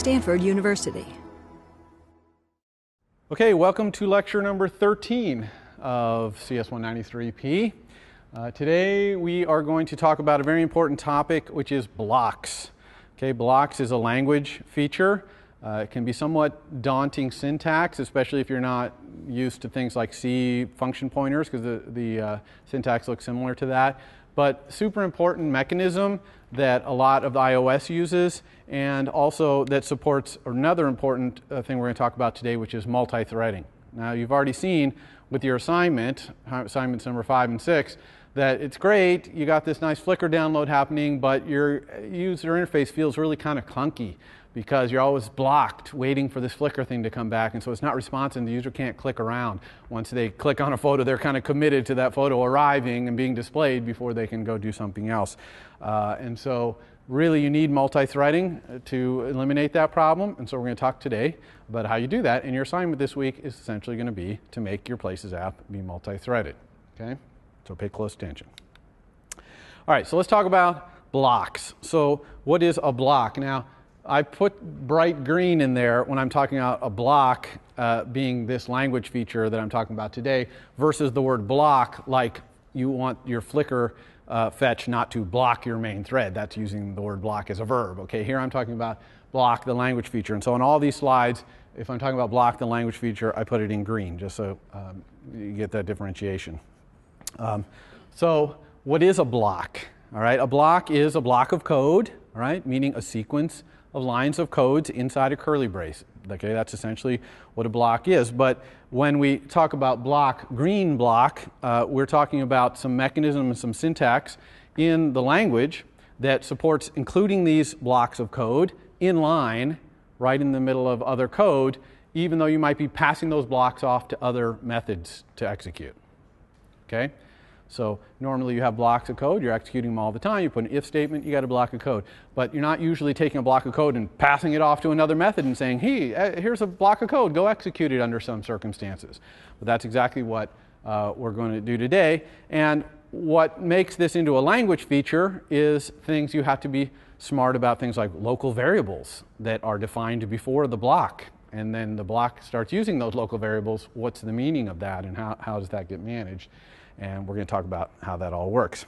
Stanford University. Okay, welcome to lecture number 13 of CS193P. Uh, today we are going to talk about a very important topic, which is blocks. Okay, blocks is a language feature. Uh, it can be somewhat daunting syntax, especially if you're not used to things like C function pointers, because the, the uh, syntax looks similar to that. But super important mechanism that a lot of iOS uses, and also that supports another important uh, thing we're going to talk about today, which is multi-threading. Now, you've already seen with your assignment, assignments number five and six, that it's great, you got this nice Flickr download happening, but your user interface feels really kind of clunky because you're always blocked waiting for this Flickr thing to come back, and so it's not responsive, the user can't click around. Once they click on a photo, they're kind of committed to that photo arriving and being displayed before they can go do something else. Uh, and so really you need multi-threading to eliminate that problem, and so we're going to talk today about how you do that, and your assignment this week is essentially going to be to make your Places app be multi-threaded, okay? So pay close attention. All right, so let's talk about blocks. So what is a block? Now, I put bright green in there when I'm talking about a block uh, being this language feature that I'm talking about today versus the word block like you want your Flickr uh, fetch not to block your main thread. That's using the word block as a verb. Okay, here I'm talking about block, the language feature. And so on all these slides, if I'm talking about block, the language feature, I put it in green just so um, you get that differentiation. Um, so what is a block? All right, a block is a block of code, all right, meaning a sequence of lines of codes inside a curly brace. Okay, that's essentially what a block is. But when we talk about block, green block, uh, we're talking about some mechanism and some syntax in the language that supports including these blocks of code in line right in the middle of other code, even though you might be passing those blocks off to other methods to execute. Okay? So normally you have blocks of code, you're executing them all the time. You put an if statement, you got a block of code. But you're not usually taking a block of code and passing it off to another method and saying, hey, uh, here's a block of code, go execute it under some circumstances. But that's exactly what uh, we're going to do today. And what makes this into a language feature is things you have to be smart about, things like local variables that are defined before the block. And then the block starts using those local variables. What's the meaning of that and how, how does that get managed? And we're going to talk about how that all works.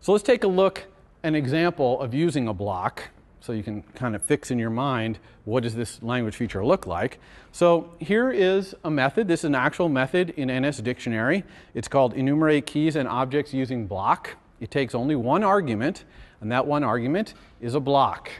So let's take a look, an example of using a block so you can kind of fix in your mind what does this language feature look like. So here is a method. This is an actual method in NS Dictionary. It's called enumerate keys and objects using block. It takes only one argument, and that one argument is a block.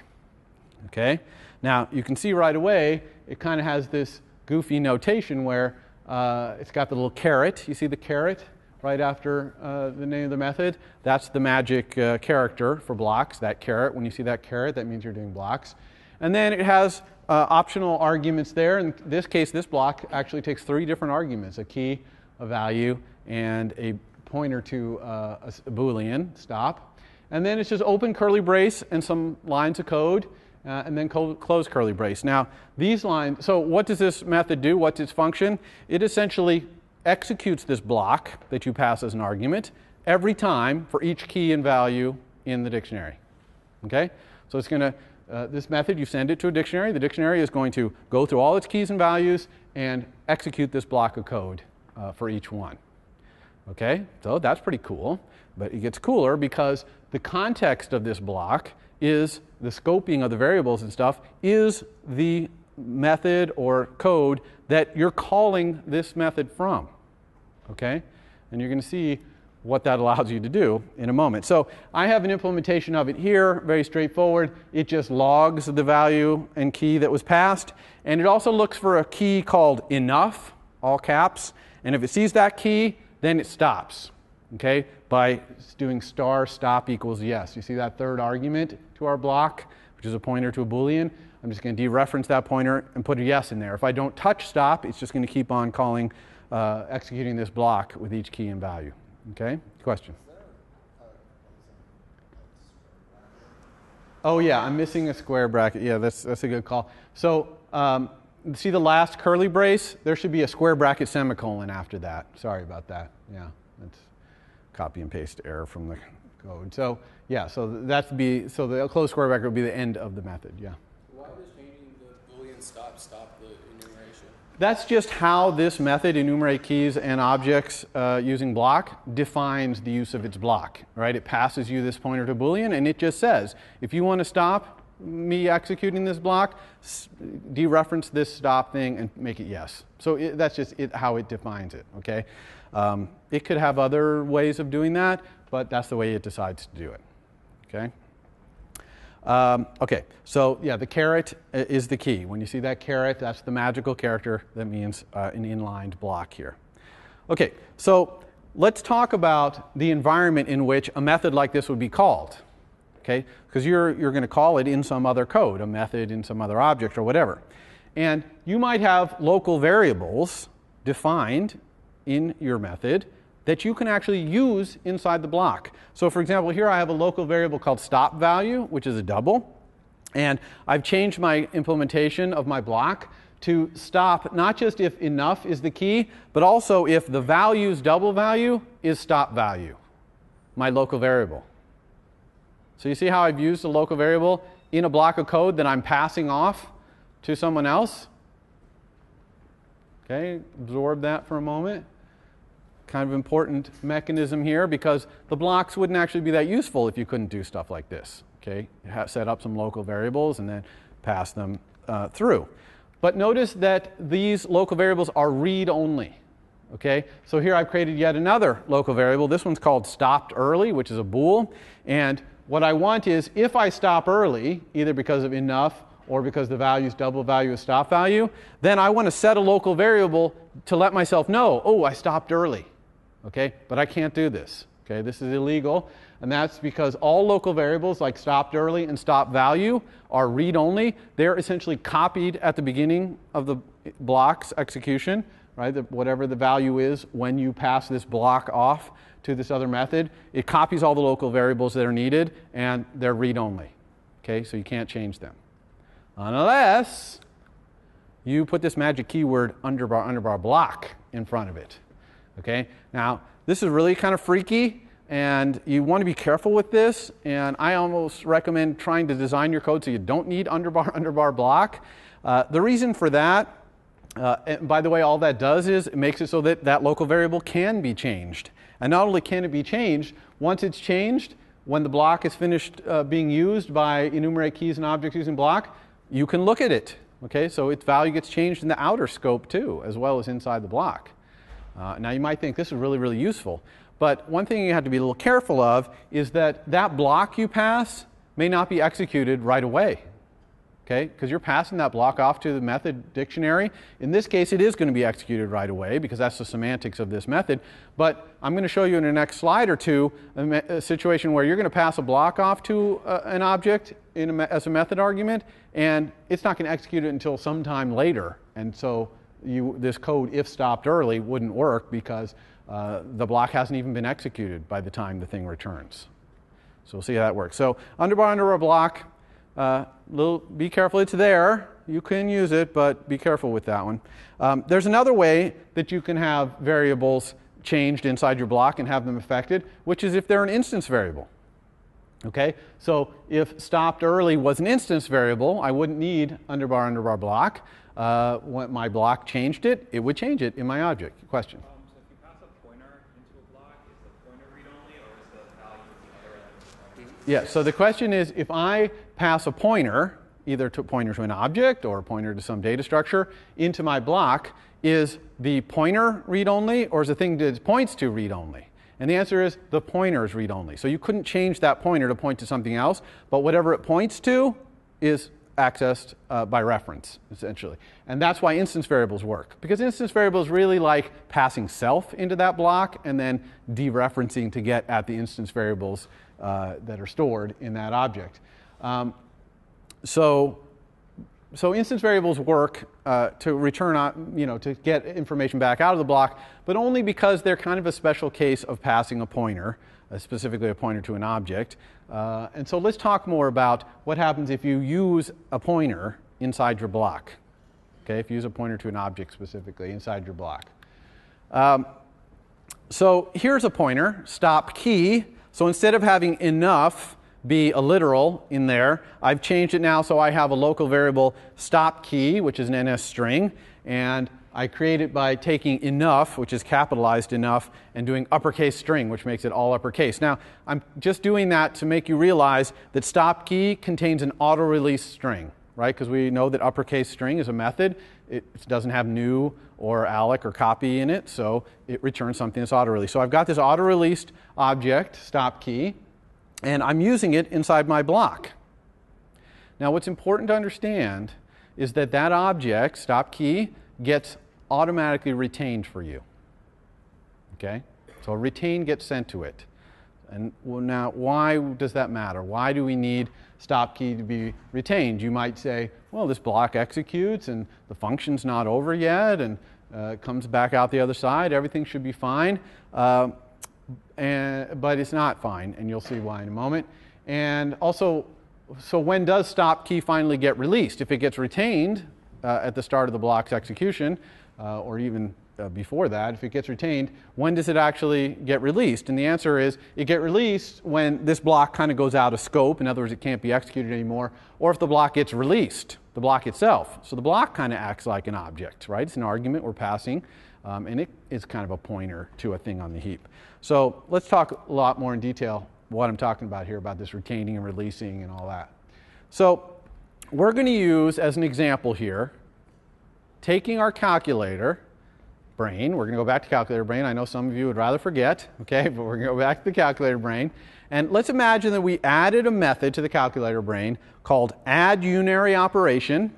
Okay? Now, you can see right away, it kind of has this goofy notation where uh, it's got the little caret. You see the caret? Right after uh, the name of the method. That's the magic uh, character for blocks, that caret. When you see that caret, that means you're doing blocks. And then it has uh, optional arguments there. In this case, this block actually takes three different arguments, a key, a value, and a pointer to uh, a, a Boolean, stop. And then it's just open curly brace and some lines of code. Uh, and then close curly brace. Now, these lines, so what does this method do? What's its function? It essentially executes this block that you pass as an argument every time for each key and value in the dictionary. Okay? So it's going to, uh, this method, you send it to a dictionary. The dictionary is going to go through all its keys and values and execute this block of code uh, for each one. Okay? So that's pretty cool. But it gets cooler because the context of this block is the scoping of the variables and stuff is the method or code that you're calling this method from okay? And you're going to see what that allows you to do in a moment. So I have an implementation of it here, very straightforward. It just logs the value and key that was passed, and it also looks for a key called enough, all caps, and if it sees that key, then it stops, okay, by doing star stop equals yes. You see that third argument to our block, which is a pointer to a Boolean? I'm just going to dereference that pointer and put a yes in there. If I don't touch stop, it's just going to keep on calling uh, executing this block with each key and value. Okay? Question? Oh yeah, I'm missing a square bracket. Yeah, that's, that's a good call. So um, see the last curly brace? There should be a square bracket semicolon after that. Sorry about that. Yeah, that's copy and paste error from the code. So yeah, so that's be so the closed square bracket would be the end of the method. Yeah. Why this change doesn't stop stop the enumeration? That's just how this method, enumerate keys and objects uh, using block, defines the use of its block, right? It passes you this pointer to Boolean and it just says, if you want to stop me executing this block, dereference this stop thing and make it yes. So it, that's just it, how it defines it, okay? Um, it could have other ways of doing that, but that's the way it decides to do it, okay? Um, okay, so yeah, the caret is the key. When you see that caret, that's the magical character that means uh, an inlined block here. Okay, so let's talk about the environment in which a method like this would be called. Okay, because you're, you're going to call it in some other code, a method in some other object or whatever. And you might have local variables defined in your method that you can actually use inside the block. So for example, here I have a local variable called stop value, which is a double. And I've changed my implementation of my block to stop not just if enough is the key, but also if the value's double value is stop value, my local variable. So you see how I've used a local variable in a block of code that I'm passing off to someone else? Okay, absorb that for a moment kind of important mechanism here because the blocks wouldn't actually be that useful if you couldn't do stuff like this. Okay, set up some local variables and then pass them uh, through. But notice that these local variables are read only. Okay, so here I've created yet another local variable. This one's called stopped early, which is a bool. And what I want is if I stop early, either because of enough or because the value is double value of stop value, then I want to set a local variable to let myself know, oh, I stopped early okay? But I can't do this, okay? This is illegal, and that's because all local variables like stopped early and stop value are read-only. They're essentially copied at the beginning of the block's execution, right? The, whatever the value is when you pass this block off to this other method, it copies all the local variables that are needed, and they're read-only, okay? So you can't change them. Unless you put this magic keyword underbar underbar block in front of it. Okay? Now, this is really kind of freaky, and you want to be careful with this. And I almost recommend trying to design your code so you don't need underbar underbar block. Uh, the reason for that, uh, and by the way, all that does is it makes it so that that local variable can be changed. And not only can it be changed, once it's changed, when the block is finished uh, being used by enumerate keys and objects using block, you can look at it. Okay, so its value gets changed in the outer scope too, as well as inside the block. Uh, now you might think this is really, really useful, but one thing you have to be a little careful of is that that block you pass may not be executed right away. Okay, because you're passing that block off to the method dictionary. In this case, it is going to be executed right away because that's the semantics of this method. But I'm going to show you in the next slide or two a, a situation where you're going to pass a block off to uh, an object a, as a method argument, and it's not going to execute it until sometime later. And so you, this code, if stopped early, wouldn't work because uh, the block hasn't even been executed by the time the thing returns. So we'll see how that works. So underbar underbar block, uh, little, be careful, it's there. You can use it, but be careful with that one. Um, there's another way that you can have variables changed inside your block and have them affected, which is if they're an instance variable. Okay, so if stopped early was an instance variable, I wouldn't need underbar underbar block uh, when my block changed it, it would change it in my object. Question? Um, so if you pass a pointer into a block, is the pointer read-only or is the value the other Yeah, so the question is if I pass a pointer, either to pointer to an object or a pointer to some data structure, into my block, is the pointer read-only or is the thing that it points to read-only? And the answer is the pointer is read-only. So you couldn't change that pointer to point to something else, but whatever it points to is accessed uh, by reference, essentially. And that's why instance variables work. Because instance variables really like passing self into that block and then dereferencing to get at the instance variables uh, that are stored in that object. Um, so, so instance variables work uh, to return, on, you know, to get information back out of the block, but only because they're kind of a special case of passing a pointer, uh, specifically a pointer to an object. Uh, and so let's talk more about what happens if you use a pointer inside your block. Okay, if you use a pointer to an object specifically inside your block. Um, so here's a pointer, stop key. So instead of having enough be a literal in there. I've changed it now so I have a local variable stop key, which is an NS string, and I create it by taking enough, which is capitalized enough, and doing uppercase string, which makes it all uppercase. Now, I'm just doing that to make you realize that stop key contains an auto release string, right? Because we know that uppercase string is a method. It doesn't have new or alloc or copy in it, so it returns something that's auto released. So I've got this auto released object, stop key, and I'm using it inside my block. Now, what's important to understand is that that object, stop key, gets automatically retained for you. Okay? So a retain gets sent to it. And well, now, why does that matter? Why do we need stop key to be retained? You might say, well, this block executes and the function's not over yet and uh, comes back out the other side. Everything should be fine. Uh, and, but it's not fine, and you'll see why in a moment. And also, so when does stop key finally get released? If it gets retained uh, at the start of the block's execution, uh, or even uh, before that, if it gets retained, when does it actually get released? And the answer is it get released when this block kind of goes out of scope. In other words, it can't be executed anymore, or if the block gets released, the block itself. So the block kind of acts like an object, right? It's an argument we're passing, um, and it is kind of a pointer to a thing on the heap. So let's talk a lot more in detail what I'm talking about here about this retaining and releasing and all that. So we're going to use as an example here taking our calculator brain, we're going to go back to calculator brain. I know some of you would rather forget, okay, but we're going to go back to the calculator brain. And let's imagine that we added a method to the calculator brain called add unary operation.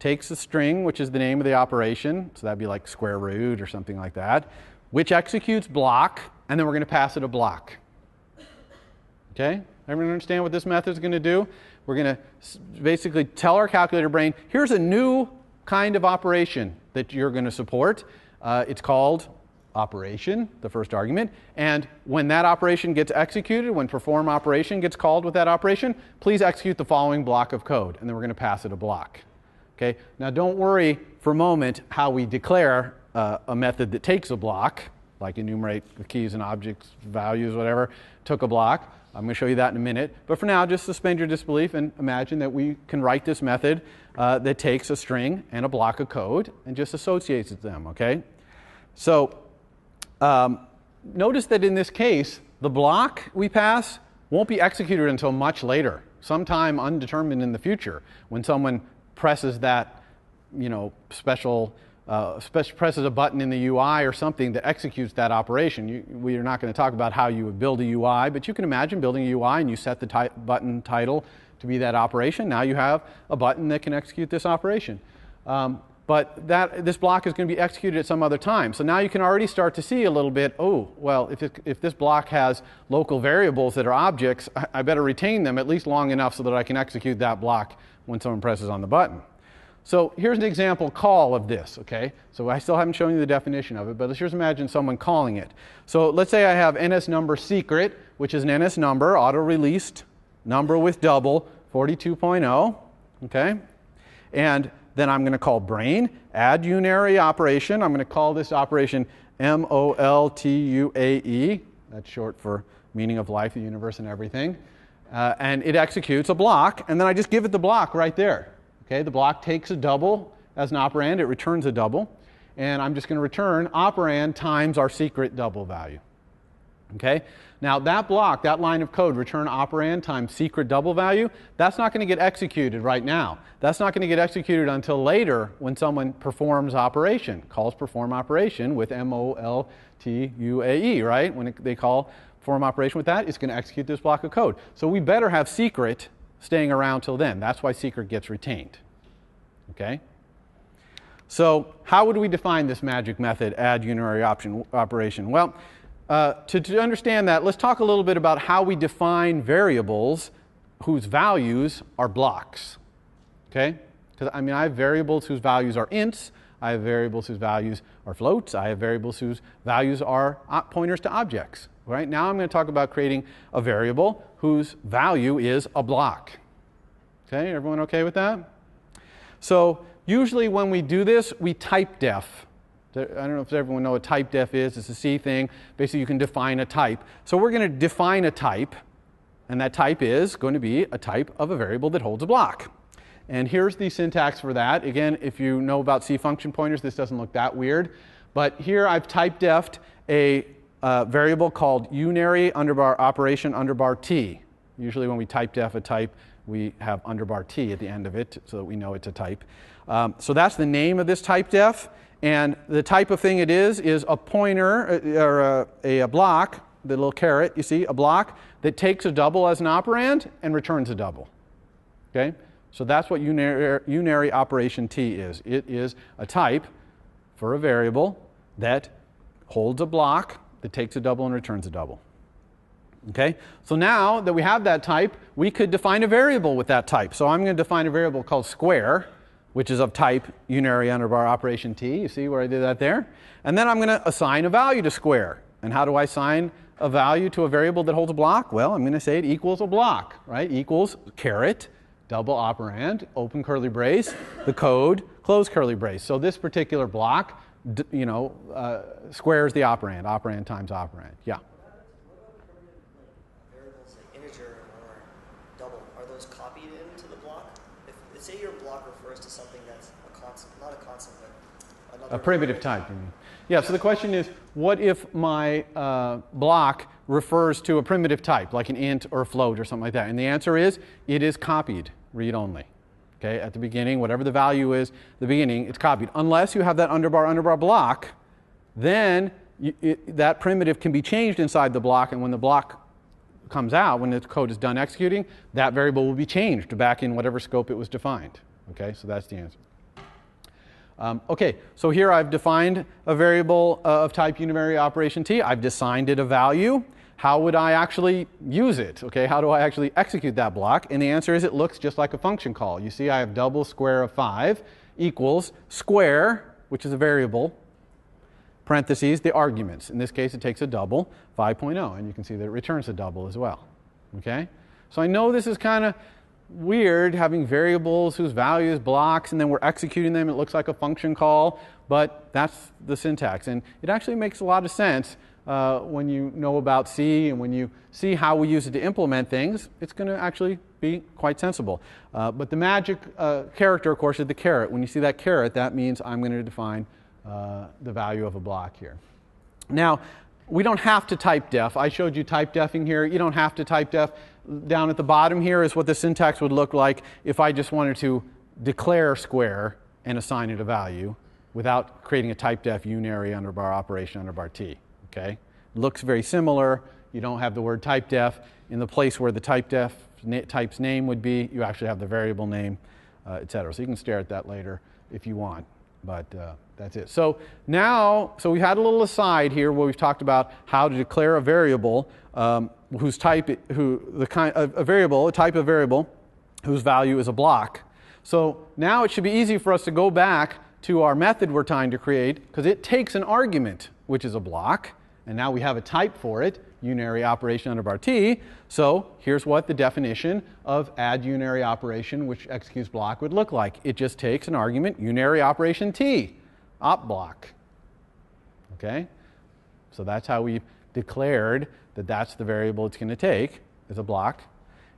Takes a string, which is the name of the operation, so that'd be like square root or something like that, which executes block, and then we're going to pass it a block. Okay? Everyone understand what this method is going to do? We're going to basically tell our calculator brain, here's a new kind of operation that you're going to support. Uh, it's called operation, the first argument. And when that operation gets executed, when perform operation gets called with that operation, please execute the following block of code. And then we're going to pass it a block. Okay? Now don't worry for a moment how we declare uh, a method that takes a block, like enumerate the keys and objects, values, whatever, took a block. I'm going to show you that in a minute. But for now, just suspend your disbelief and imagine that we can write this method uh, that takes a string and a block of code and just associates them, okay? So um, notice that in this case, the block we pass won't be executed until much later, sometime undetermined in the future, when someone presses that, you know, special uh, presses a button in the UI or something that executes that operation. You, we are not going to talk about how you would build a UI, but you can imagine building a UI and you set the button title to be that operation. Now you have a button that can execute this operation. Um, but that, this block is going to be executed at some other time. So now you can already start to see a little bit, oh, well, if, it, if this block has local variables that are objects, I, I better retain them at least long enough so that I can execute that block when someone presses on the button. So here's an example call of this, okay? So I still haven't shown you the definition of it, but let's just imagine someone calling it. So let's say I have NS number secret, which is an NS number, auto-released number with double, 42.0, okay? And then I'm going to call brain, add unary operation. I'm going to call this operation M-O-L-T-U-A-E. That's short for meaning of life, the universe, and everything. Uh, and it executes a block, and then I just give it the block right there. Okay, the block takes a double as an operand, it returns a double, and I'm just going to return operand times our secret double value. Okay, now that block, that line of code, return operand times secret double value, that's not going to get executed right now. That's not going to get executed until later when someone performs operation, calls perform operation with M-O-L-T-U-A-E, right? When it, they call perform operation with that, it's going to execute this block of code. So we better have secret staying around till then. That's why secret gets retained. Okay? So, how would we define this magic method, add unary option, operation? Well, uh, to, to understand that, let's talk a little bit about how we define variables whose values are blocks. Okay? Because, I mean, I have variables whose values are ints, I have variables whose values are floats, I have variables whose values are pointers to objects. Right now I'm going to talk about creating a variable whose value is a block. Okay, everyone okay with that? So usually when we do this, we type def. I don't know if everyone know what type def is. It's a C thing. Basically, you can define a type. So we're going to define a type, and that type is going to be a type of a variable that holds a block. And here's the syntax for that. Again, if you know about C function pointers, this doesn't look that weird. But here I've type deft a uh, variable called unary underbar operation underbar t. Usually when we type def a type, we have underbar t at the end of it so that we know it's a type. Um, so that's the name of this type def. And the type of thing it is is a pointer uh, or a, a block, the little caret, you see, a block that takes a double as an operand and returns a double. Okay? So that's what unary, unary operation T is. It is a type for a variable that holds a block that takes a double and returns a double. Okay? So now that we have that type, we could define a variable with that type. So I'm going to define a variable called square, which is of type unary underbar operation T. You see where I did that there? And then I'm going to assign a value to square. And how do I assign a value to a variable that holds a block? Well, I'm going to say it equals a block, right? Equals caret, double operand, open curly brace, the code, close curly brace. So this particular block, you know, uh, squares the operand, operand times operand. Yeah. variables like integer or double, are those copied into the block? If, say your block refers to something that's a constant, not a constant, but another A primitive type, you mean? Yeah, so the question is what if my uh, block refers to a primitive type, like an int or a float or something like that? And the answer is it is copied, read only. Okay, at the beginning, whatever the value is, the beginning, it's copied. Unless you have that underbar underbar block, then you, it, that primitive can be changed inside the block, and when the block comes out, when the code is done executing, that variable will be changed back in whatever scope it was defined. Okay, so that's the answer. Um, okay, so here I've defined a variable uh, of type unary operation t. I've assigned it a value. How would I actually use it? Okay, how do I actually execute that block? And the answer is it looks just like a function call. You see I have double square of 5 equals square, which is a variable, parentheses, the arguments. In this case, it takes a double, 5.0, and you can see that it returns a double as well. Okay? So I know this is kind of weird having variables whose values blocks and then we're executing them. It looks like a function call, but that's the syntax. And it actually makes a lot of sense uh, when you know about C and when you see how we use it to implement things. It's going to actually be quite sensible. Uh, but the magic uh, character, of course, is the caret. When you see that caret, that means I'm going to define uh, the value of a block here. Now, we don't have to type def. I showed you type defing here. You don't have to type def. Down at the bottom here is what the syntax would look like if I just wanted to declare square and assign it a value without creating a type def unary underbar operation underbar t. Okay? Looks very similar. You don't have the word type def. In the place where the type def na- type's name would be, you actually have the variable name, uh, et cetera. So you can stare at that later if you want. But uh, that's it. So now, so we had a little aside here where we've talked about how to declare a variable um, whose type, who the kind, a, a variable, a type of variable whose value is a block. So now it should be easy for us to go back to our method we're trying to create because it takes an argument, which is a block, and now we have a type for it, unary operation underbar t. So here's what the definition of add unary operation, which executes block, would look like. It just takes an argument, unary operation t, op block. Okay? So that's how we declared that that's the variable it's going to take as a block.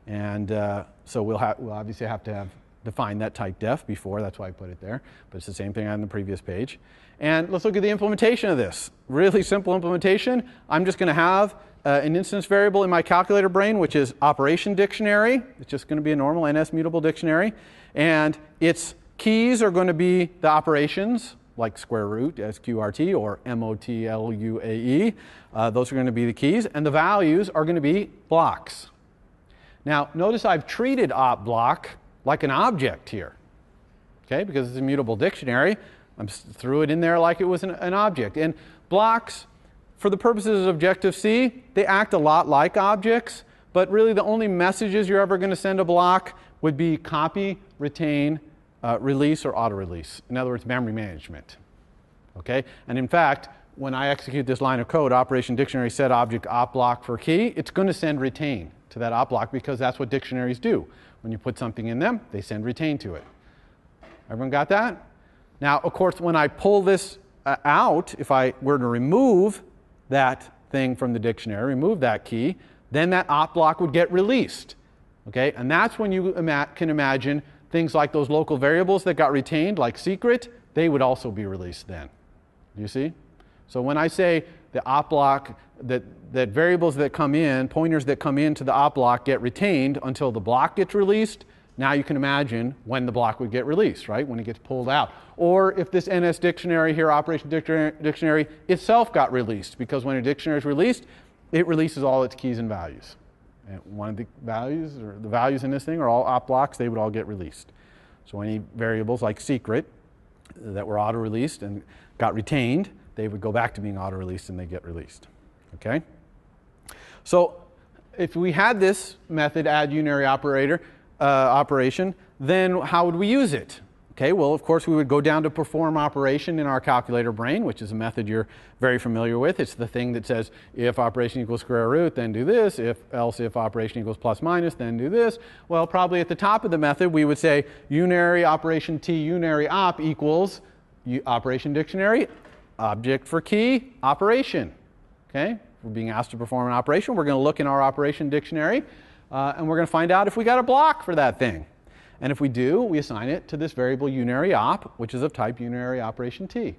And uh, so we'll, we'll obviously have to have defined that type def before, that's why I put it there, but it's the same thing on the previous page. And let's look at the implementation of this. Really simple implementation. I'm just going to have uh, an instance variable in my calculator brain, which is operation dictionary. It's just going to be a normal NS mutable dictionary. And its keys are going to be the operations, like square root, SQRT, or MOTLUAE. Uh, those are going to be the keys. And the values are going to be blocks. Now, notice I've treated op block like an object here. Okay, because it's a mutable dictionary. I threw it in there like it was an, an object. And blocks, for the purposes of Objective-C, they act a lot like objects, but really the only messages you're ever going to send a block would be copy, retain, uh, release, or auto-release. In other words, memory management. Okay? And in fact, when I execute this line of code, operation dictionary set object op block for key, it's going to send retain to that op block because that's what dictionaries do. When you put something in them, they send retain to it. Everyone got that? Now, of course, when I pull this uh, out, if I were to remove that thing from the dictionary, remove that key, then that op block would get released. Okay, and that's when you ima- can imagine things like those local variables that got retained, like secret, they would also be released then. You see? So when I say the op block, that, that variables that come in, pointers that come into the op block get retained until the block gets released, now you can imagine when the block would get released, right? When it gets pulled out. Or if this NS dictionary here, Operation Dictionary, itself got released, because when a dictionary is released, it releases all its keys and values. And one of the values, or the values in this thing, are all op blocks, they would all get released. So any variables like secret that were auto released and got retained, they would go back to being auto released and they get released. Okay? So if we had this method add unary operator uh, operation, then how would we use it? Okay, well, of course, we would go down to perform operation in our calculator brain, which is a method you're very familiar with. It's the thing that says if operation equals square root, then do this. If else, if operation equals plus minus, then do this. Well, probably at the top of the method, we would say unary operation t unary op equals operation dictionary object for key operation. Okay, we're being asked to perform an operation. We're going to look in our operation dictionary, uh, and we're going to find out if we got a block for that thing. And if we do, we assign it to this variable unary op, which is of type unary operation t.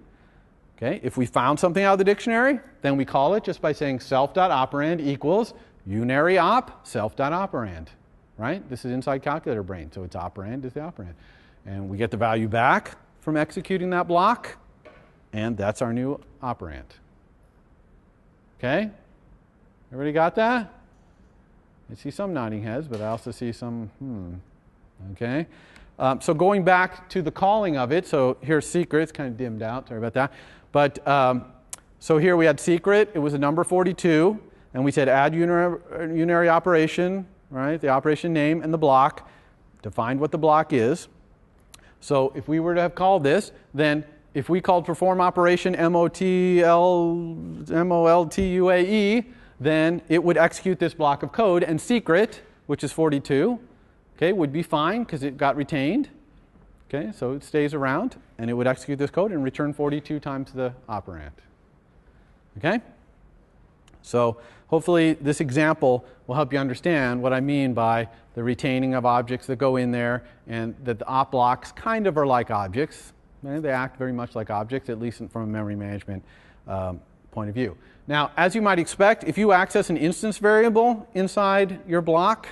Okay? If we found something out of the dictionary, then we call it just by saying self.operand equals unary op self.operand. Right? This is inside calculator brain, so it's operand is the operand. And we get the value back from executing that block, and that's our new operand. Okay? Everybody got that? I see some nodding heads, but I also see some, hmm. Okay? Um, so going back to the calling of it, so here's secret, it's kind of dimmed out, sorry about that. But um, so here we had secret, it was a number 42, and we said add unary, unary operation, right? The operation name and the block, defined what the block is. So if we were to have called this, then if we called perform operation M-O-T-L-M-O-L-T-U-A-E, then it would execute this block of code, and secret, which is 42, okay, would be fine because it got retained. Okay, so it stays around and it would execute this code and return 42 times the operand. Okay? So hopefully this example will help you understand what I mean by the retaining of objects that go in there and that the op blocks kind of are like objects. They act very much like objects, at least from a memory management um, point of view. Now, as you might expect, if you access an instance variable inside your block,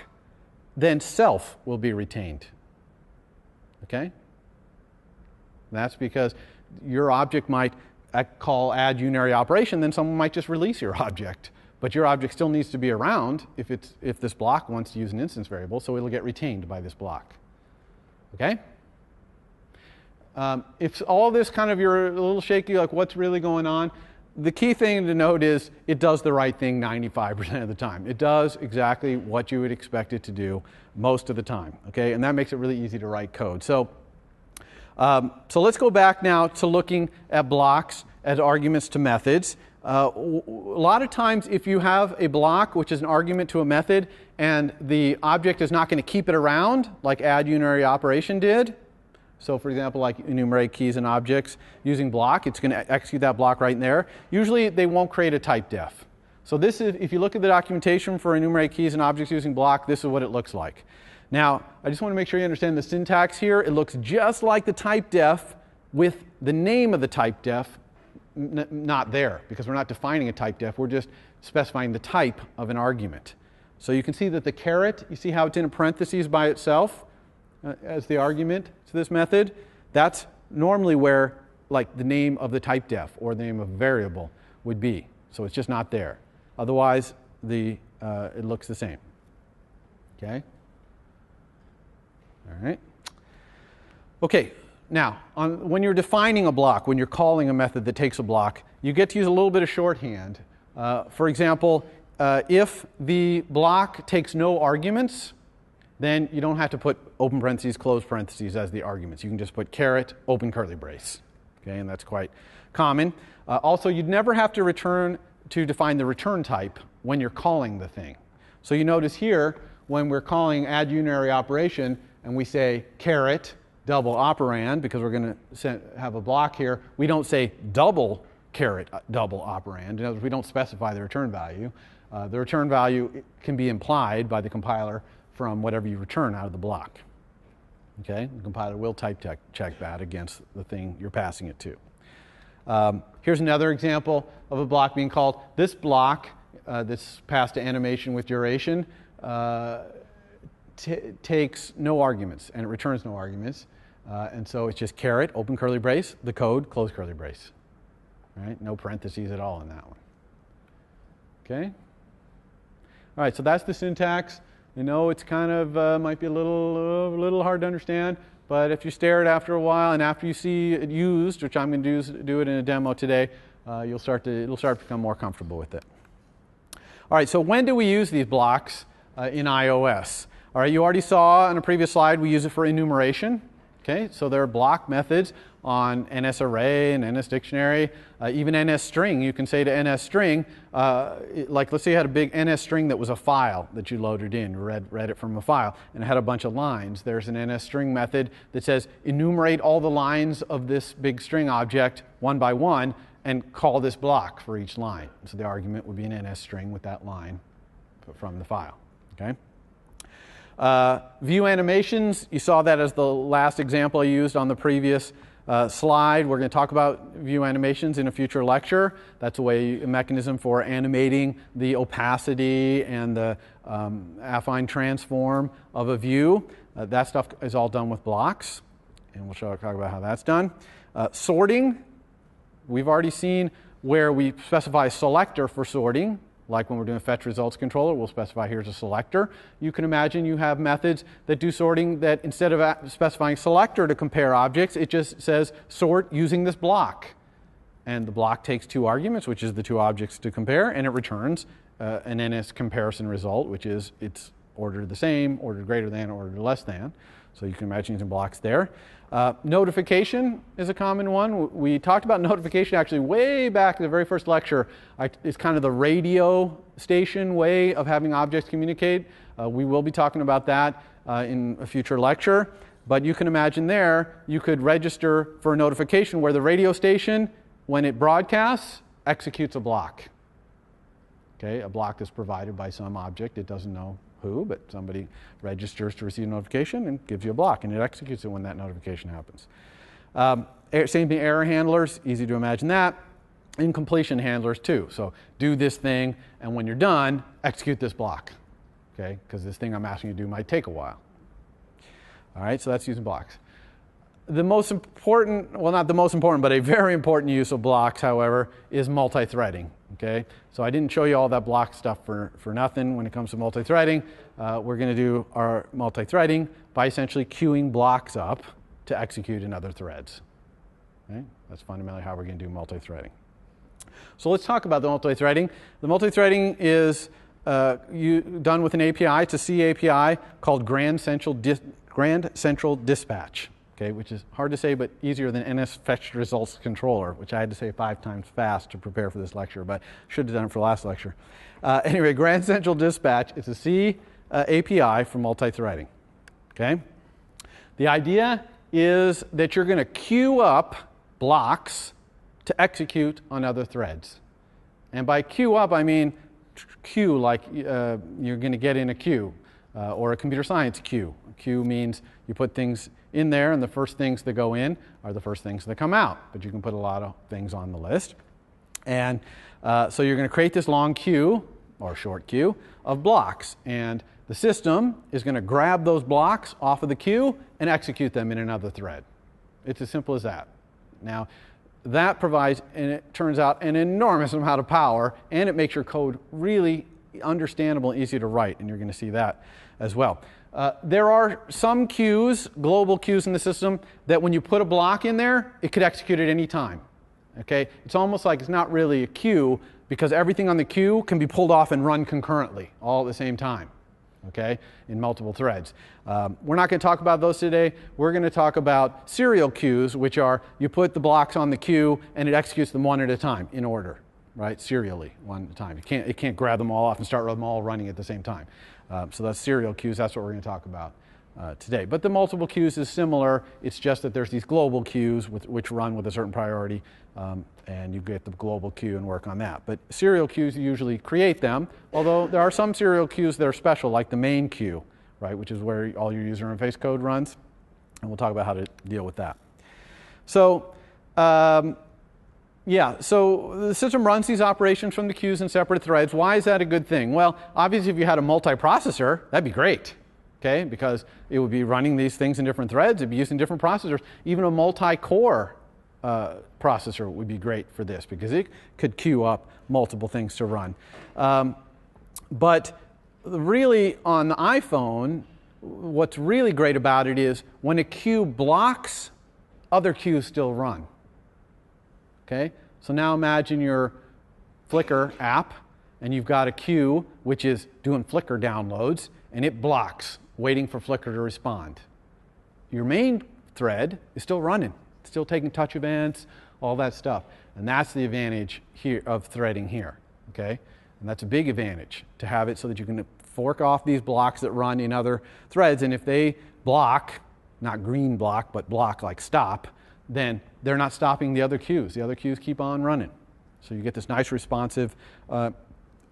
then self will be retained. Okay? That's because your object might call add unary operation, then someone might just release your object. But your object still needs to be around if, it's, if this block wants to use an instance variable, so it'll get retained by this block. Okay? Um, if all this kind of you're a little shaky, like what's really going on, the key thing to note is it does the right thing 95% of the time. It does exactly what you would expect it to do most of the time, okay? And that makes it really easy to write code. So, um, so let's go back now to looking at blocks as arguments to methods. Uh, a lot of times, if you have a block which is an argument to a method and the object is not going to keep it around, like add unary operation did, so for example, like enumerate keys and objects using block, it's going to execute that block right in there. Usually they won't create a type def. So this is, if you look at the documentation for enumerate keys and objects using block, this is what it looks like. Now, I just want to make sure you understand the syntax here. It looks just like the type def with the name of the type def not there because we're not defining a type def. We're just specifying the type of an argument. So you can see that the caret, you see how it's in a parentheses by itself as the argument to this method, that's normally where like the name of the type def or the name of variable would be. So it's just not there. Otherwise, the, uh, it looks the same. Okay? All right. Okay, now, on, when you're defining a block, when you're calling a method that takes a block, you get to use a little bit of shorthand. Uh, for example, uh, if the block takes no arguments, then you don't have to put open parentheses, close parentheses as the arguments. You can just put caret, open curly brace. Okay, and that's quite common. Uh, also, you'd never have to return to define the return type when you're calling the thing. So you notice here, when we're calling add unary operation and we say caret double operand because we're going to have a block here, we don't say double caret uh, double operand. In other words, we don't specify the return value. Uh, the return value can be implied by the compiler from whatever you return out of the block. Okay, the compiler will type check, check that against the thing you're passing it to. Um, here's another example of a block being called. This block, uh, that's passed to animation with duration, uh, t- takes no arguments and it returns no arguments. Uh, and so it's just caret, open curly brace, the code, close curly brace. Right? No parentheses at all in that one. Okay? All right, so that's the syntax. You know, it's kind of uh, might be a little, uh, little hard to understand, but if you stare at it after a while and after you see it used, which I'm going to do, do it in a demo today, uh, you'll start to, it'll start to become more comfortable with it. All right, so when do we use these blocks uh, in iOS? All right, you already saw on a previous slide we use it for enumeration. Okay, so there are block methods on NSArray and NSDictionary, uh, even NSString. You can say to NSString, uh, like let's say you had a big NSString that was a file that you loaded in, read, read it from a file, and it had a bunch of lines. There's an NSString method that says enumerate all the lines of this big string object one by one and call this block for each line. So the argument would be an NSString with that line from the file. Okay. Uh, view animations, you saw that as the last example I used on the previous uh, slide. We're going to talk about view animations in a future lecture. That's a way, a mechanism for animating the opacity and the um, affine transform of a view. Uh, that stuff is all done with blocks, and we'll show, talk about how that's done. Uh, sorting, we've already seen where we specify selector for sorting like when we're doing fetch results controller, we'll specify here's a selector. You can imagine you have methods that do sorting that instead of specifying selector to compare objects, it just says sort using this block. And the block takes two arguments, which is the two objects to compare, and it returns uh, an NS comparison result, which is it's ordered the same, ordered greater than, ordered less than. So you can imagine using blocks there. Uh, notification is a common one. We talked about notification actually way back in the very first lecture. I, it's kind of the radio station way of having objects communicate. Uh, we will be talking about that uh, in a future lecture. But you can imagine there, you could register for a notification where the radio station, when it broadcasts, executes a block. Okay, a block is provided by some object it doesn't know who, but somebody registers to receive a notification and gives you a block, and it executes it when that notification happens. Um, same thing, error handlers, easy to imagine that. Incompletion handlers too. So do this thing, and when you're done, execute this block. Okay, because this thing I'm asking you to do might take a while. All right, so that's using blocks. The most important, well, not the most important, but a very important use of blocks, however, is multi threading. Okay, so I didn't show you all that block stuff for, for nothing when it comes to multi threading. Uh, we're going to do our multi threading by essentially queuing blocks up to execute in other threads. Okay, that's fundamentally how we're going to do multi threading. So let's talk about the multi threading. The multi threading is uh, you, done with an API. It's a C API called Grand Central, Grand Central Dispatch okay, which is hard to say but easier than NS fetched results controller, which I had to say five times fast to prepare for this lecture, but should have done it for last lecture. Uh, anyway, Grand Central Dispatch is a C uh, API for multi-threading. Okay, the idea is that you're going to queue up blocks to execute on other threads, and by queue up I mean queue like uh, you're going to get in a queue uh, or a computer science queue. A queue means you put things in there, and the first things that go in are the first things that come out. But you can put a lot of things on the list. And uh, so you're going to create this long queue or short queue of blocks. And the system is going to grab those blocks off of the queue and execute them in another thread. It's as simple as that. Now, that provides, and it turns out, an enormous amount of power, and it makes your code really understandable and easy to write, and you're going to see that as well. Uh, there are some queues, global queues in the system, that when you put a block in there, it could execute at any time. Okay? It's almost like it's not really a queue because everything on the queue can be pulled off and run concurrently, all at the same time. Okay? In multiple threads. Um, we're not going to talk about those today. We're going to talk about serial queues, which are you put the blocks on the queue and it executes them one at a time in order, right? Serially, one at a time. It can't, it can't grab them all off and start them all running at the same time. Uh, so that's serial queues. That's what we're going to talk about uh, today. But the multiple queues is similar. It's just that there's these global queues with, which run with a certain priority, um, and you get the global queue and work on that. But serial queues usually create them, although there are some serial queues that are special, like the main queue, right, which is where all your user interface code runs, and we'll talk about how to deal with that. So. Um, yeah, so the system runs these operations from the queues in separate threads. Why is that a good thing? Well, obviously, if you had a multiprocessor, that'd be great, okay? Because it would be running these things in different threads, it'd be using different processors. Even a multi core uh, processor would be great for this because it could queue up multiple things to run. Um, but really, on the iPhone, what's really great about it is when a queue blocks, other queues still run. Okay? So now imagine your Flickr app and you've got a queue which is doing Flickr downloads and it blocks, waiting for Flickr to respond. Your main thread is still running, still taking touch events, all that stuff. And that's the advantage here of threading here. Okay? And that's a big advantage to have it so that you can fork off these blocks that run in other threads. And if they block, not green block, but block like stop, then they're not stopping the other queues. The other queues keep on running. So you get this nice responsive uh,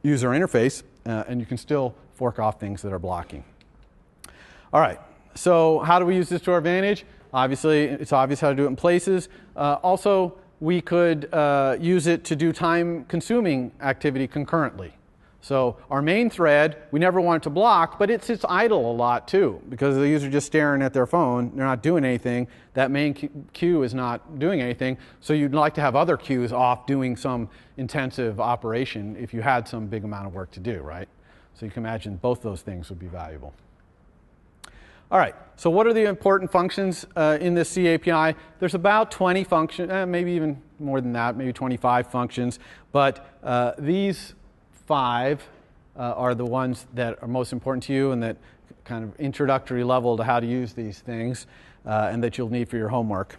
user interface, uh, and you can still fork off things that are blocking. All right, so how do we use this to our advantage? Obviously, it's obvious how to do it in places. Uh, also, we could uh, use it to do time consuming activity concurrently. So our main thread, we never want it to block, but it sits idle a lot too because the user just staring at their phone. They're not doing anything. That main queue is not doing anything. So you'd like to have other queues off doing some intensive operation if you had some big amount of work to do, right? So you can imagine both those things would be valuable. All right, so what are the important functions uh, in this C API? There's about 20 functions, eh, maybe even more than that, maybe 25 functions, but uh, these five uh, are the ones that are most important to you and that kind of introductory level to how to use these things uh, and that you'll need for your homework.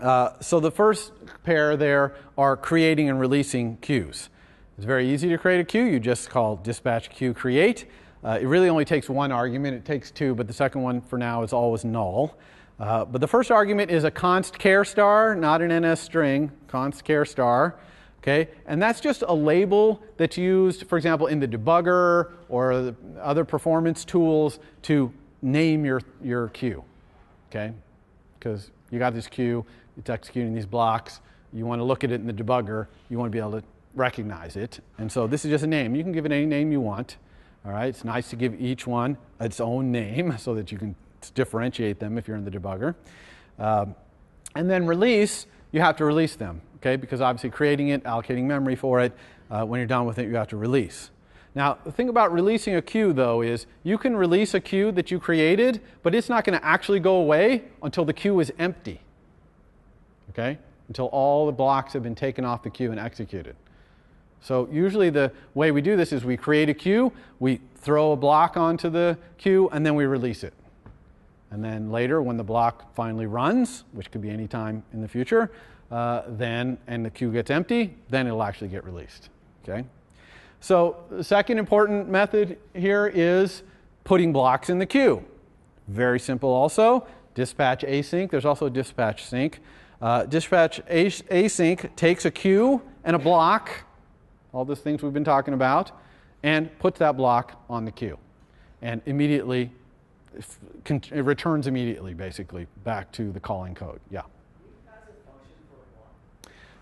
Uh, so the first pair there are creating and releasing queues. It's very easy to create a queue. You just call dispatch queue create. Uh, it really only takes one argument. It takes two, but the second one for now is always null. Uh, but the first argument is a const char star, not an NS string, const char star. Okay? And that's just a label that's used, for example, in the debugger or other performance tools to name your, your queue. Okay? Because you got this queue, it's executing these blocks, you want to look at it in the debugger, you want to be able to recognize it. And so this is just a name. You can give it any name you want. All right? It's nice to give each one its own name so that you can differentiate them if you're in the debugger. Um, and then release, you have to release them okay? Because obviously creating it, allocating memory for it, uh, when you're done with it, you have to release. Now, the thing about releasing a queue, though, is you can release a queue that you created, but it's not going to actually go away until the queue is empty, okay? Until all the blocks have been taken off the queue and executed. So usually the way we do this is we create a queue, we throw a block onto the queue, and then we release it. And then later, when the block finally runs, which could be any time in the future, uh, then, and the queue gets empty, then it'll actually get released. Okay? So the second important method here is putting blocks in the queue. Very simple also. Dispatch async. There's also dispatch sync. Uh, dispatch async takes a queue and a block, all those things we've been talking about, and puts that block on the queue. And immediately, it returns immediately, basically, back to the calling code. Yeah.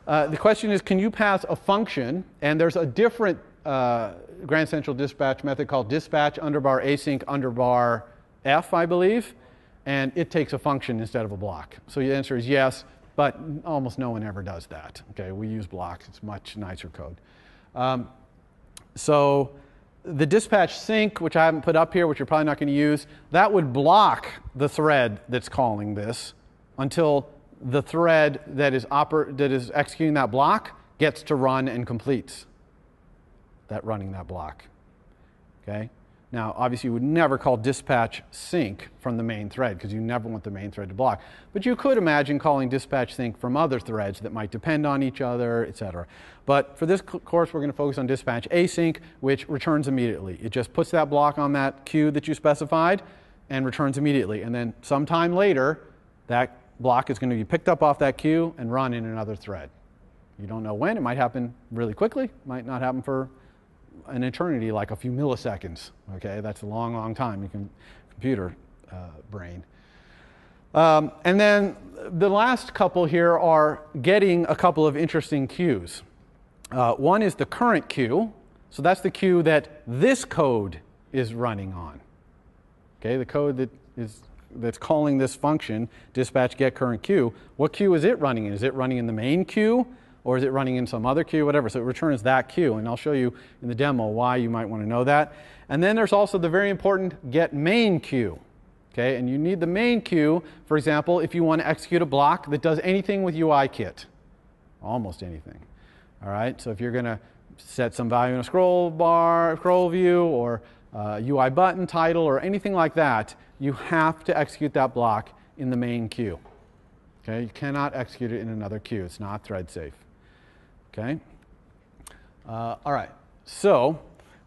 Uh, the question is, can you pass a function? And there's a different uh, Grand Central dispatch method called dispatch underbar async underbar f, I believe, and it takes a function instead of a block. So the answer is yes, but almost no one ever does that. Okay, we use blocks; it's much nicer code. Um, so the dispatch sync, which I haven't put up here, which you're probably not going to use, that would block the thread that's calling this until the thread that is, oper- that is executing that block gets to run and completes that running that block. Okay? Now, obviously, you would never call dispatch sync from the main thread because you never want the main thread to block. But you could imagine calling dispatch sync from other threads that might depend on each other, etc. But for this course, we're going to focus on dispatch async, which returns immediately. It just puts that block on that queue that you specified, and returns immediately. And then sometime later, that block is going to be picked up off that queue and run in another thread. You don't know when. It might happen really quickly, might not happen for an eternity, like a few milliseconds. Okay, that's a long, long time. You can computer uh, brain. Um, and then the last couple here are getting a couple of interesting queues. Uh, one is the current queue, so that's the queue that this code is running on. Okay, the code that is that's calling this function dispatch get current queue. What queue is it running in? Is it running in the main queue or is it running in some other queue, whatever? So it returns that queue, and I'll show you in the demo why you might want to know that. And then there's also the very important get main queue. Okay, and you need the main queue, for example, if you want to execute a block that does anything with UIKit, almost anything. All right, so if you're going to set some value in a scroll bar, scroll view, or uh, UI button title, or anything like that, you have to execute that block in the main queue. Okay, you cannot execute it in another queue. It's not thread safe. Okay. Uh, all right. So,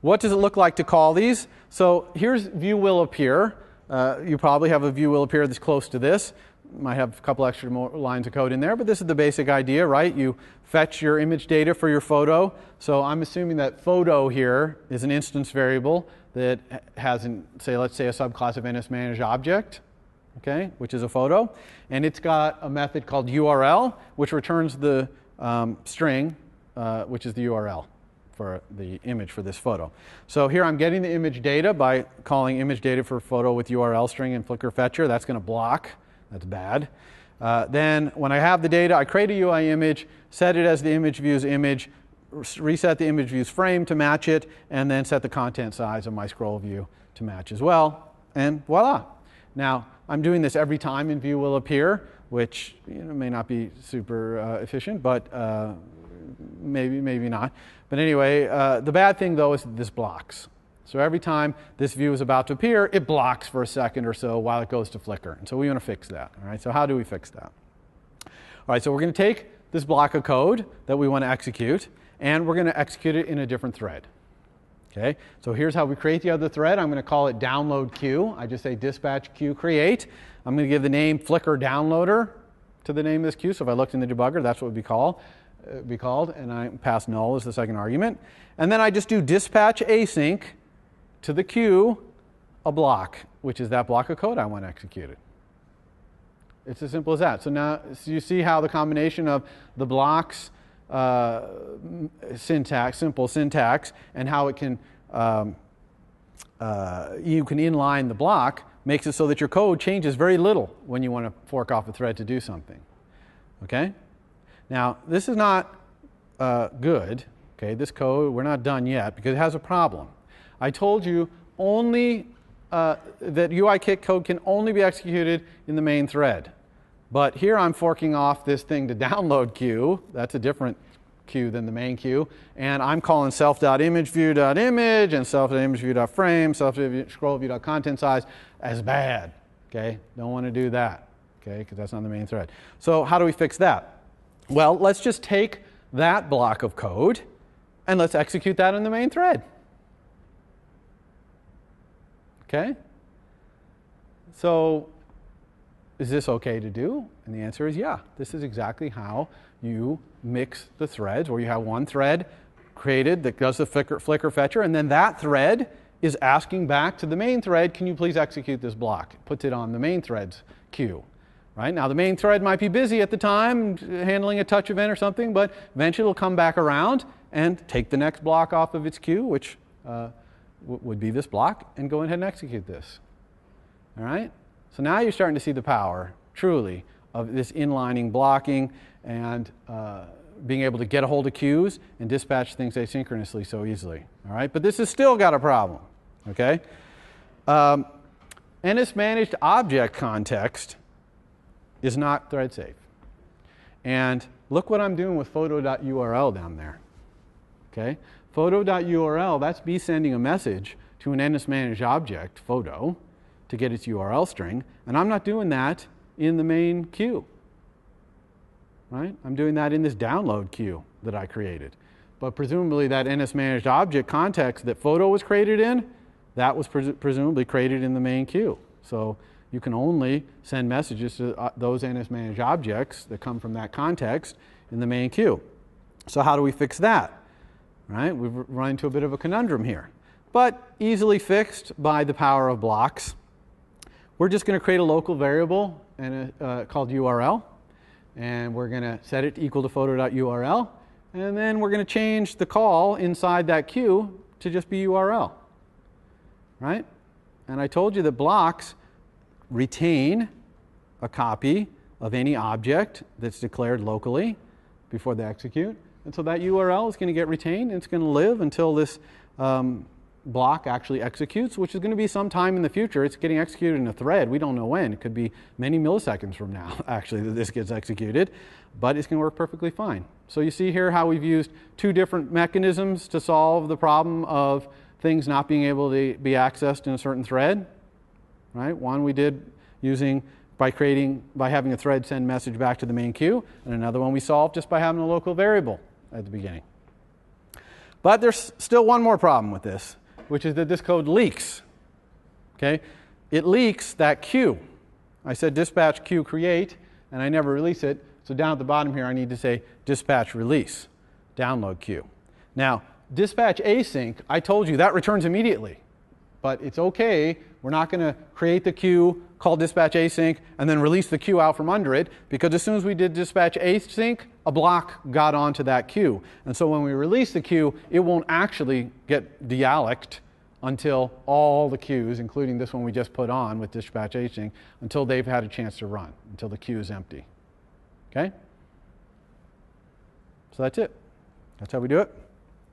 what does it look like to call these? So here's view will appear. Uh, you probably have a view will appear that's close to this. Might have a couple extra more lines of code in there, but this is the basic idea, right? You fetch your image data for your photo. So I'm assuming that photo here is an instance variable that has, an, say, let's say a subclass of NSManage object, okay, which is a photo, and it's got a method called URL, which returns the um, string, uh, which is the URL for the image for this photo. So here I'm getting the image data by calling image data for photo with URL string and Flickr fetcher. That's going to block. That's bad. Uh, then when I have the data, I create a UI image, set it as the image views image, reset the image views frame to match it, and then set the content size of my scroll view to match as well. And voila. Now, I'm doing this every time in view will appear, which you know, may not be super uh, efficient, but uh, maybe, maybe not. But anyway, uh, the bad thing though is this blocks. So every time this view is about to appear, it blocks for a second or so while it goes to Flickr. And so we want to fix that. All right, so how do we fix that? All right, so we're going to take this block of code that we want to execute, and we're going to execute it in a different thread. Okay, so here's how we create the other thread. I'm going to call it download queue. I just say dispatch queue create. I'm going to give the name Flickr downloader to the name of this queue. So if I looked in the debugger, that's what would be called. Be called, and I pass null as the second argument. And then I just do dispatch async to the queue a block, which is that block of code I want executed. It's as simple as that. So now so you see how the combination of the blocks uh, syntax, simple syntax, and how it can um, uh, you can inline the block makes it so that your code changes very little when you want to fork off a thread to do something. Okay? Now, this is not uh, good. Okay, this code, we're not done yet because it has a problem. I told you only uh, that UIKit code can only be executed in the main thread. But here I'm forking off this thing to download queue. That's a different queue than the main queue. And I'm calling self.imageview.image and self.imageview.frame, self.scrollview.content size as bad. Okay, don't want to do that. Okay, because that's not the main thread. So how do we fix that? Well, let's just take that block of code and let's execute that in the main thread. Okay? So, is this okay to do? And the answer is yeah. This is exactly how you mix the threads, where you have one thread created that does the flicker, Flickr fetcher, and then that thread is asking back to the main thread, can you please execute this block? It puts it on the main thread's queue. Right? Now, the main thread might be busy at the time handling a touch event or something, but eventually it'll come back around and take the next block off of its queue, which uh, would be this block, and go ahead and execute this. All right? So now you're starting to see the power, truly, of this inlining blocking and uh, being able to get a hold of queues and dispatch things asynchronously so easily. All right? But this has still got a problem. Okay? Um, NSManaged object context is not thread safe. And look what I'm doing with photo.url down there. Okay? Photo.url, that's me sending a message to an NSManaged object, photo, to get its URL string, and I'm not doing that in the main queue. Right? I'm doing that in this download queue that I created. But presumably that NSManaged object context that photo was created in, that was pres presumably created in the main queue. So you can only send messages to uh, those NS managed objects that come from that context in the main queue. So how do we fix that? Right? We've run into a bit of a conundrum here, but easily fixed by the power of blocks. We're just going to create a local variable and a, uh, called URL, and we're going to set it equal to photo.url, and then we're going to change the call inside that queue to just be URL. Right? And I told you that blocks retain a copy of any object that's declared locally before they execute. And so that URL is going to get retained and it's going to live until this um, block actually executes, which is going to be some time in the future. It's getting executed in a thread. We don't know when. It could be many milliseconds from now, actually, that this gets executed, but it's going to work perfectly fine. So you see here how we've used two different mechanisms to solve the problem of things not being able to be accessed in a certain thread. Right? One we did using by creating by having a thread send message back to the main queue, and another one we solved just by having a local variable at the beginning. But there's still one more problem with this, which is that this code leaks. Okay? It leaks that queue. I said dispatch queue create, and I never release it. So down at the bottom here, I need to say dispatch release, download queue. Now, dispatch async, I told you that returns immediately. But it's okay. We're not going to create the queue, call dispatch async, and then release the queue out from under it, because as soon as we did dispatch async, a block got onto that queue. And so when we release the queue, it won't actually get deallocked until all the queues, including this one we just put on with dispatch async, until they've had a chance to run, until the queue is empty. Okay? So that's it. That's how we do it.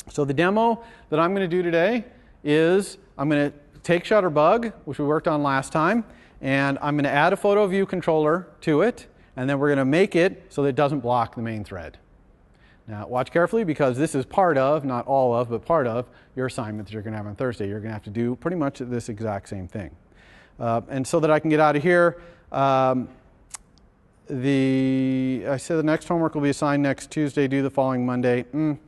So the demo that I'm going to do today is I'm going to take Shutterbug, which we worked on last time, and I'm going to add a photo view controller to it, and then we're going to make it so that it doesn't block the main thread. Now, watch carefully because this is part of, not all of, but part of your assignment that you're going to have on Thursday. You're going to have to do pretty much this exact same thing. Uh, and so that I can get out of here, um, the I said the next homework will be assigned next Tuesday, due the following Monday. Mm,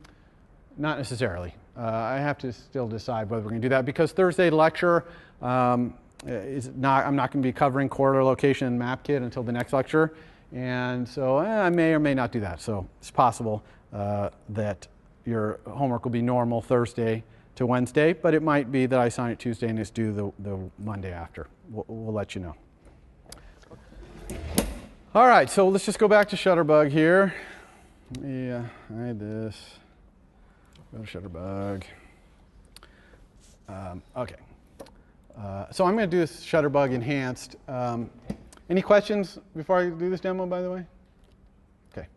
not necessarily. Uh, I have to still decide whether we're going to do that because Thursday lecture um, is not. I'm not going to be covering Core Location and map kit until the next lecture, and so eh, I may or may not do that. So it's possible uh, that your homework will be normal Thursday to Wednesday, but it might be that I sign it Tuesday and it's due the, the Monday after. We'll, we'll let you know. All right, so let's just go back to Shutterbug here. Yeah, I had this. Go to Shutterbug. Um, okay. Uh, so I'm going to do this Shutterbug enhanced. Um, any questions before I do this demo, by the way? Okay.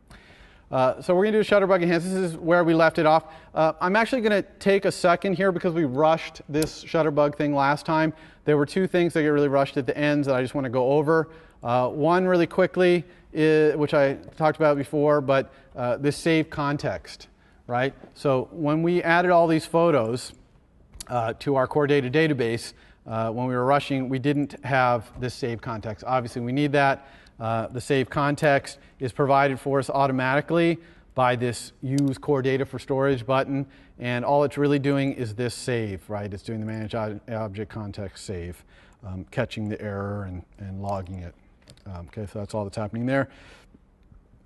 Uh, so we're going to do a Shutterbug enhanced. This is where we left it off. Uh, I'm actually going to take a second here because we rushed this Shutterbug thing last time. There were two things that get really rushed at the ends that I just want to go over. Uh, one really quickly, is, which I talked about before, but uh, this save context, right? So when we added all these photos uh, to our core data database, uh, when we were rushing, we didn't have this save context. Obviously, we need that. Uh, the save context is provided for us automatically by this use core data for storage button, and all it's really doing is this save, right? It's doing the manage object context save, um, catching the error and, and logging it. Um, okay, so that's all that's happening there.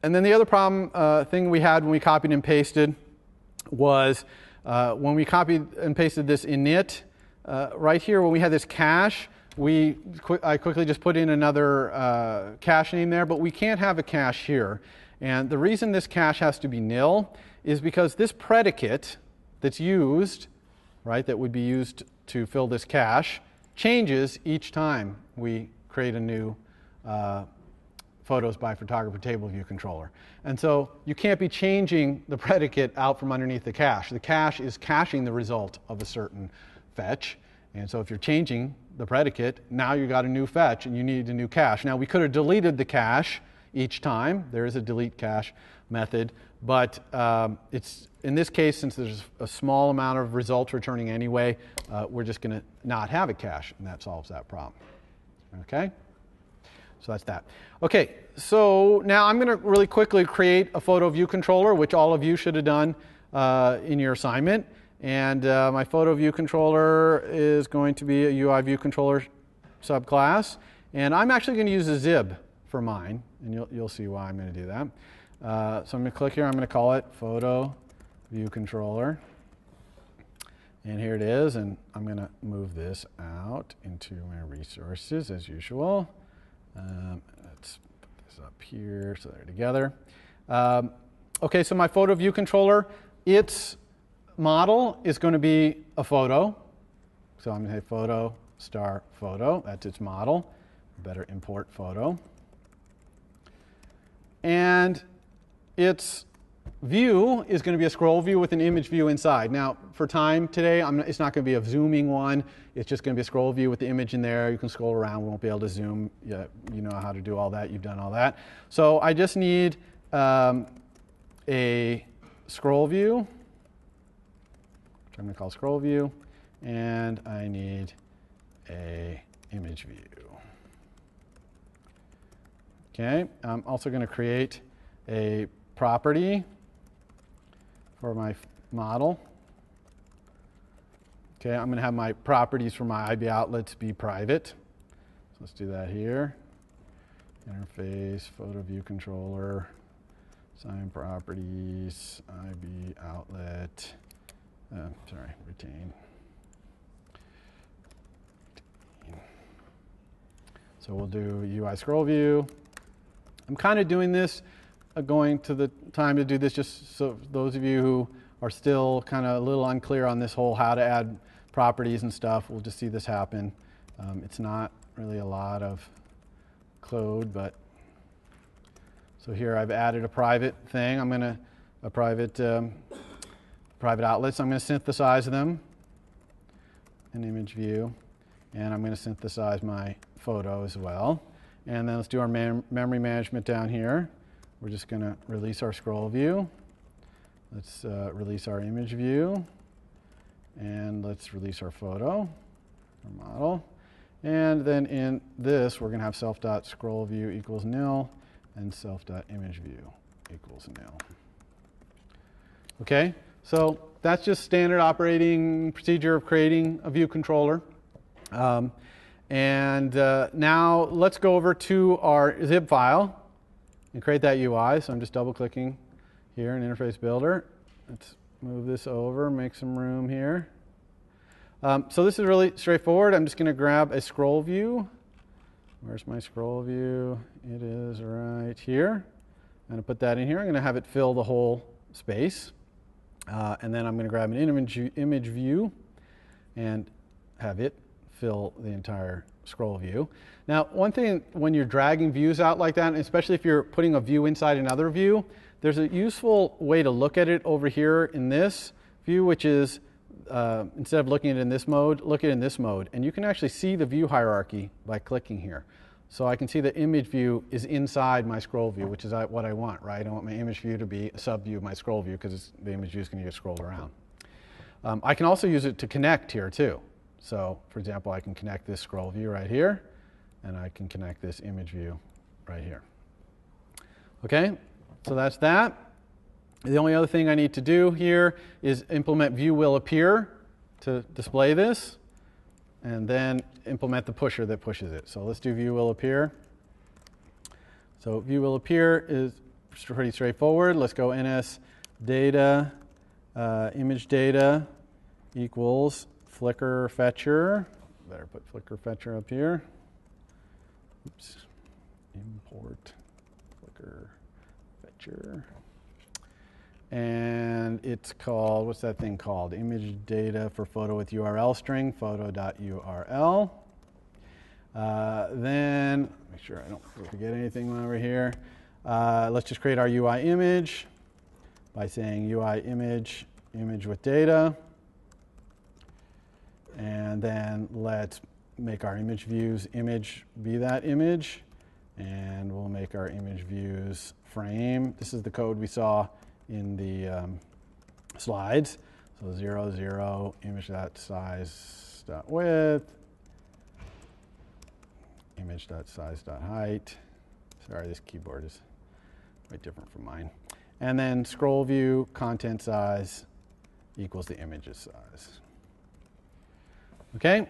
And then the other problem uh, thing we had when we copied and pasted was uh, when we copied and pasted this init, uh, right here when we had this cache, we qu- I quickly just put in another uh, cache name there, but we can't have a cache here. And the reason this cache has to be nil is because this predicate that's used, right, that would be used to fill this cache, changes each time we create a new uh, photos by photographer table view controller. And so you can't be changing the predicate out from underneath the cache. The cache is caching the result of a certain fetch. And so if you're changing the predicate, now you've got a new fetch and you need a new cache. Now we could have deleted the cache each time. There is a delete cache method, but um, it's in this case, since there's a small amount of results returning anyway, uh, we're just going to not have a cache, and that solves that problem. Okay? So that's that. Okay, so now I'm going to really quickly create a photo view controller, which all of you should have done uh, in your assignment. And uh, my photo view controller is going to be a UI view controller subclass. And I'm actually going to use a xib for mine, and you'll, you'll see why I'm going to do that. Uh, so I'm going to click here. I'm going to call it photo view controller. And here it is, and I'm going to move this out into my resources as usual. Um, let's put this up here so they're together. Um, okay, so my photo view controller, its model is going to be a photo. So I'm going to say photo star photo. That's its model. Better import photo. And its view is going to be a scroll view with an image view inside. Now, for time today, not, it's not going to be a zooming one. It's just going to be a scroll view with the image in there. You can scroll around. We won't be able to zoom. You, you know how to do all that. You've done all that. So I just need um, a scroll view, I'm going to call scroll view, and I need a image view. Okay, I'm also going to create a property for my model. Okay, I'm going to have my properties for my IB outlets be private. So let's do that here. Interface, photo view controller, sign properties, IB outlet, uh, sorry, retain. So we'll do UI scroll view. I'm kind of doing this uh, going to the time to do this just so those of you who are still kind of a little unclear on this whole how to add properties and stuff, we'll just see this happen. Um, it's not really a lot of code, but so here I've added a private thing. I'm going to a private um, private outlets. I'm going to synthesize them in image view, and I'm going to synthesize my photo as well. And then let's do our mem memory management down here. We're just going to release our scroll view. Let's uh, release our image view. And let's release our photo, our model. And then in this, we're going to have self.scroll view equals nil and self.image view equals nil. Okay, so that's just standard operating procedure of creating a view controller. Um, and uh, now let's go over to our xib file and create that UI. So I'm just double clicking here in Interface Builder. Let's move this over, make some room here. Um, so this is really straightforward. I'm just going to grab a scroll view. Where's my scroll view? It is right here. I'm going to put that in here. I'm going to have it fill the whole space. Uh, and then I'm going to grab an image, image view and have it fill the entire scroll view. Now, one thing when you're dragging views out like that, especially if you're putting a view inside another view, there's a useful way to look at it over here in this view, which is uh, instead of looking at it in this mode, look at it in this mode. And you can actually see the view hierarchy by clicking here. So I can see the image view is inside my scroll view, which is what I want, right? I want my image view to be a subview of my scroll view because the image view is going to get scrolled around. Um, I can also use it to connect here too. So for example, I can connect this scroll view right here, and I can connect this image view right here. Okay, so that's that. The only other thing I need to do here is implement view will appear to display this, and then implement the pusher that pushes it. So let's do view will appear. So view will appear is pretty straightforward. Let's go ns data uh, image data equals Flickr fetcher. Better put Flickr fetcher up here. Oops. Import Flickr fetcher. And it's called, what's that thing called? Image data for photo with URL string, photo.url. Uh, then, make sure I don't forget anything over here. Uh, let's just create our UI image by saying UI image, image with data. And then let's make our image views image be that image. And we'll make our image views frame. This is the code we saw in the um, slides. So 0, 0, image dot size dot width, image dot size dot height. Sorry, this keyboard is quite different from mine. And then scroll view content size equals the image's size. Okay,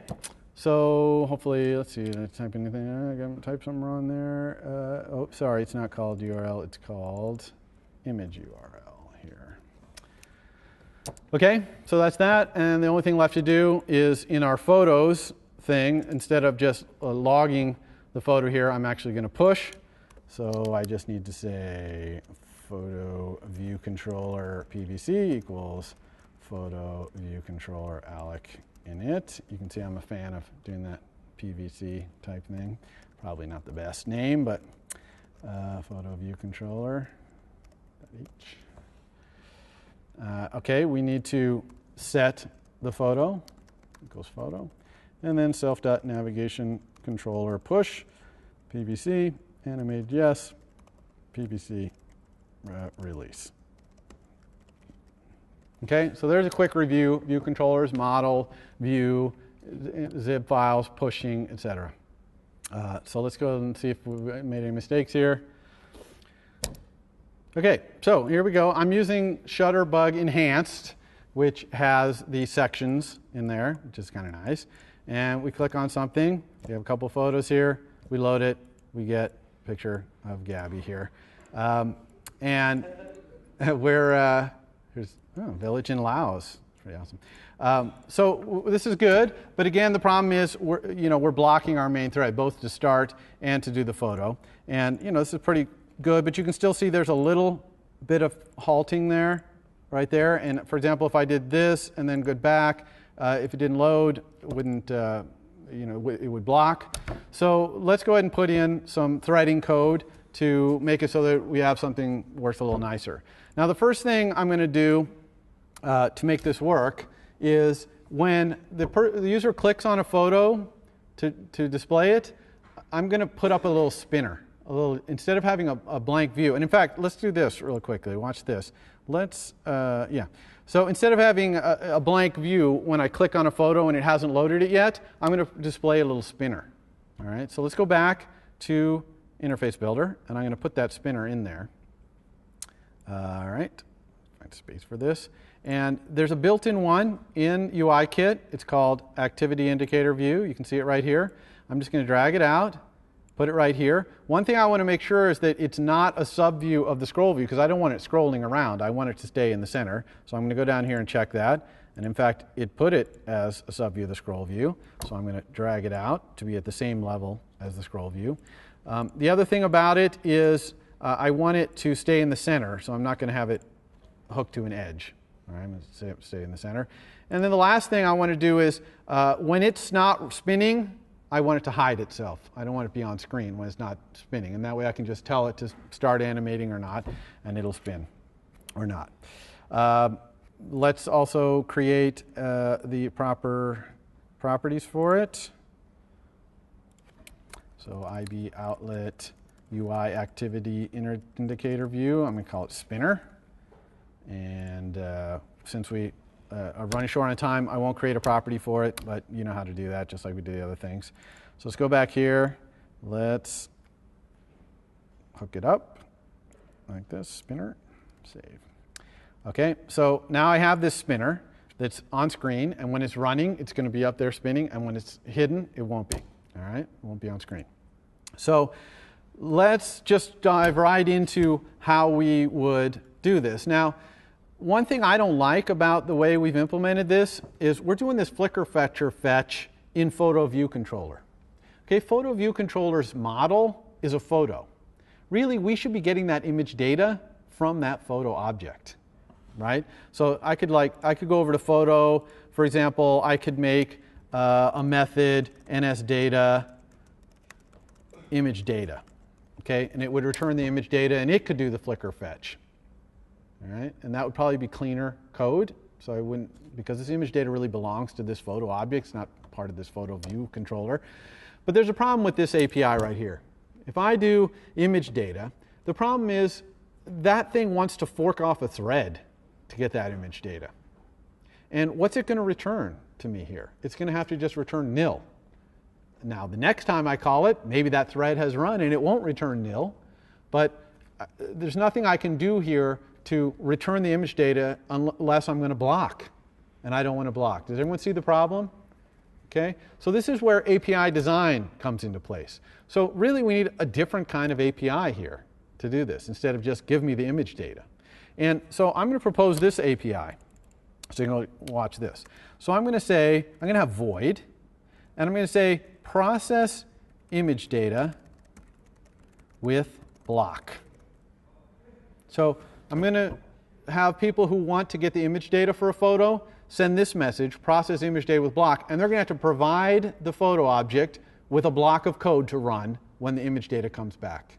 so hopefully, let's see, did I type anything? I got type something wrong there. Uh, oh, sorry, it's not called URL. It's called image URL. Okay, so that's that. And the only thing left to do is in our photos thing, instead of just uh, logging the photo here, I'm actually going to push. So I just need to say photo view controller PVC equals photo view controller alloc init. You can see I'm a fan of doing that PVC type thing. Probably not the best name, but uh, photo view controller. H. Uh, okay, we need to set the photo equals photo, and then self dot navigation controller push PVC animated yes PVC uh, release. Okay, so there's a quick review: view controllers, model, view, xib files, pushing, etc. Uh, so let's go and see if we made any mistakes here. Okay, so here we go. I'm using Shutterbug Enhanced, which has these sections in there, which is kind of nice. And we click on something. We have a couple photos here. We load it. We get a picture of Gabby here. Um, and we're, uh, here's oh, village in Laos. Pretty awesome. Um, so this is good, but again, the problem is we're, you know, we're blocking our main thread, both to start and to do the photo. And you know, this is pretty good, but you can still see there's a little bit of halting there, right there. And for example, if I did this and then go back, uh, if it didn't load, it wouldn't, uh, you know, it would block. So let's go ahead and put in some threading code to make it so that we have something works a little nicer. Now, the first thing I'm going to do uh, to make this work is when the, the user clicks on a photo to, to display it, I'm going to put up a little spinner. A little, instead of having a, a blank view, and in fact, let's do this real quickly. Watch this. Let's, uh, yeah. So instead of having a, a blank view when I click on a photo and it hasn't loaded it yet, I'm going to display a little spinner. All right, so let's go back to Interface Builder, and I'm going to put that spinner in there. All right, find space for this. And there's a built-in one in UIKit. It's called Activity Indicator View. You can see it right here. I'm just going to drag it out, put it right here. One thing I want to make sure is that it's not a subview of the scroll view because I don't want it scrolling around. I want it to stay in the center. So I'm going to go down here and check that. And in fact, it put it as a subview of the scroll view. So I'm going to drag it out to be at the same level as the scroll view. Um, the other thing about it is uh, I want it to stay in the center, so I'm not going to have it hooked to an edge. All right, I'm going to stay in the center. And then the last thing I want to do is uh, when it's not spinning, I want it to hide itself. I don't want it to be on screen when it's not spinning. And that way I can just tell it to start animating or not, and it'll spin or not. Uh, let's also create uh, the proper properties for it. So IB outlet UI activity indicator view, I'm going to call it spinner. And uh, since we uh, are running short on time, I won't create a property for it, but you know how to do that just like we do the other things. So let's go back here. Let's hook it up like this, spinner, save. Okay, so now I have this spinner that's on screen, and when it's running, it's going to be up there spinning, and when it's hidden, it won't be. All right, it won't be on screen. So let's just dive right into how we would do this. Now, one thing I don't like about the way we've implemented this is we're doing this Flickr fetcher fetch in photo view controller. Okay, photo view controller's model is a photo. Really, we should be getting that image data from that photo object, right? So I could like I could go over to photo, for example, I could make uh, a method ns data image data, okay, and it would return the image data, and it could do the Flickr fetch. All right, and that would probably be cleaner code. So I wouldn't, because this image data really belongs to this photo object, it's not part of this photo view controller. But there's a problem with this API right here. If I do image data, the problem is that thing wants to fork off a thread to get that image data. And what's it going to return to me here? It's going to have to just return nil. Now, the next time I call it, maybe that thread has run and it won't return nil, but uh, there's nothing I can do here to return the image data unless I'm going to block. And I don't want to block. Does everyone see the problem? Okay? So this is where API design comes into place. So really we need a different kind of API here to do this instead of just give me the image data. And so I'm going to propose this API. So you're going to watch this. So I'm going to say, I'm going to have void, and I'm going to say process image data with block. So I'm going to have people who want to get the image data for a photo send this message, process image data with block, and they're going to have to provide the photo object with a block of code to run when the image data comes back.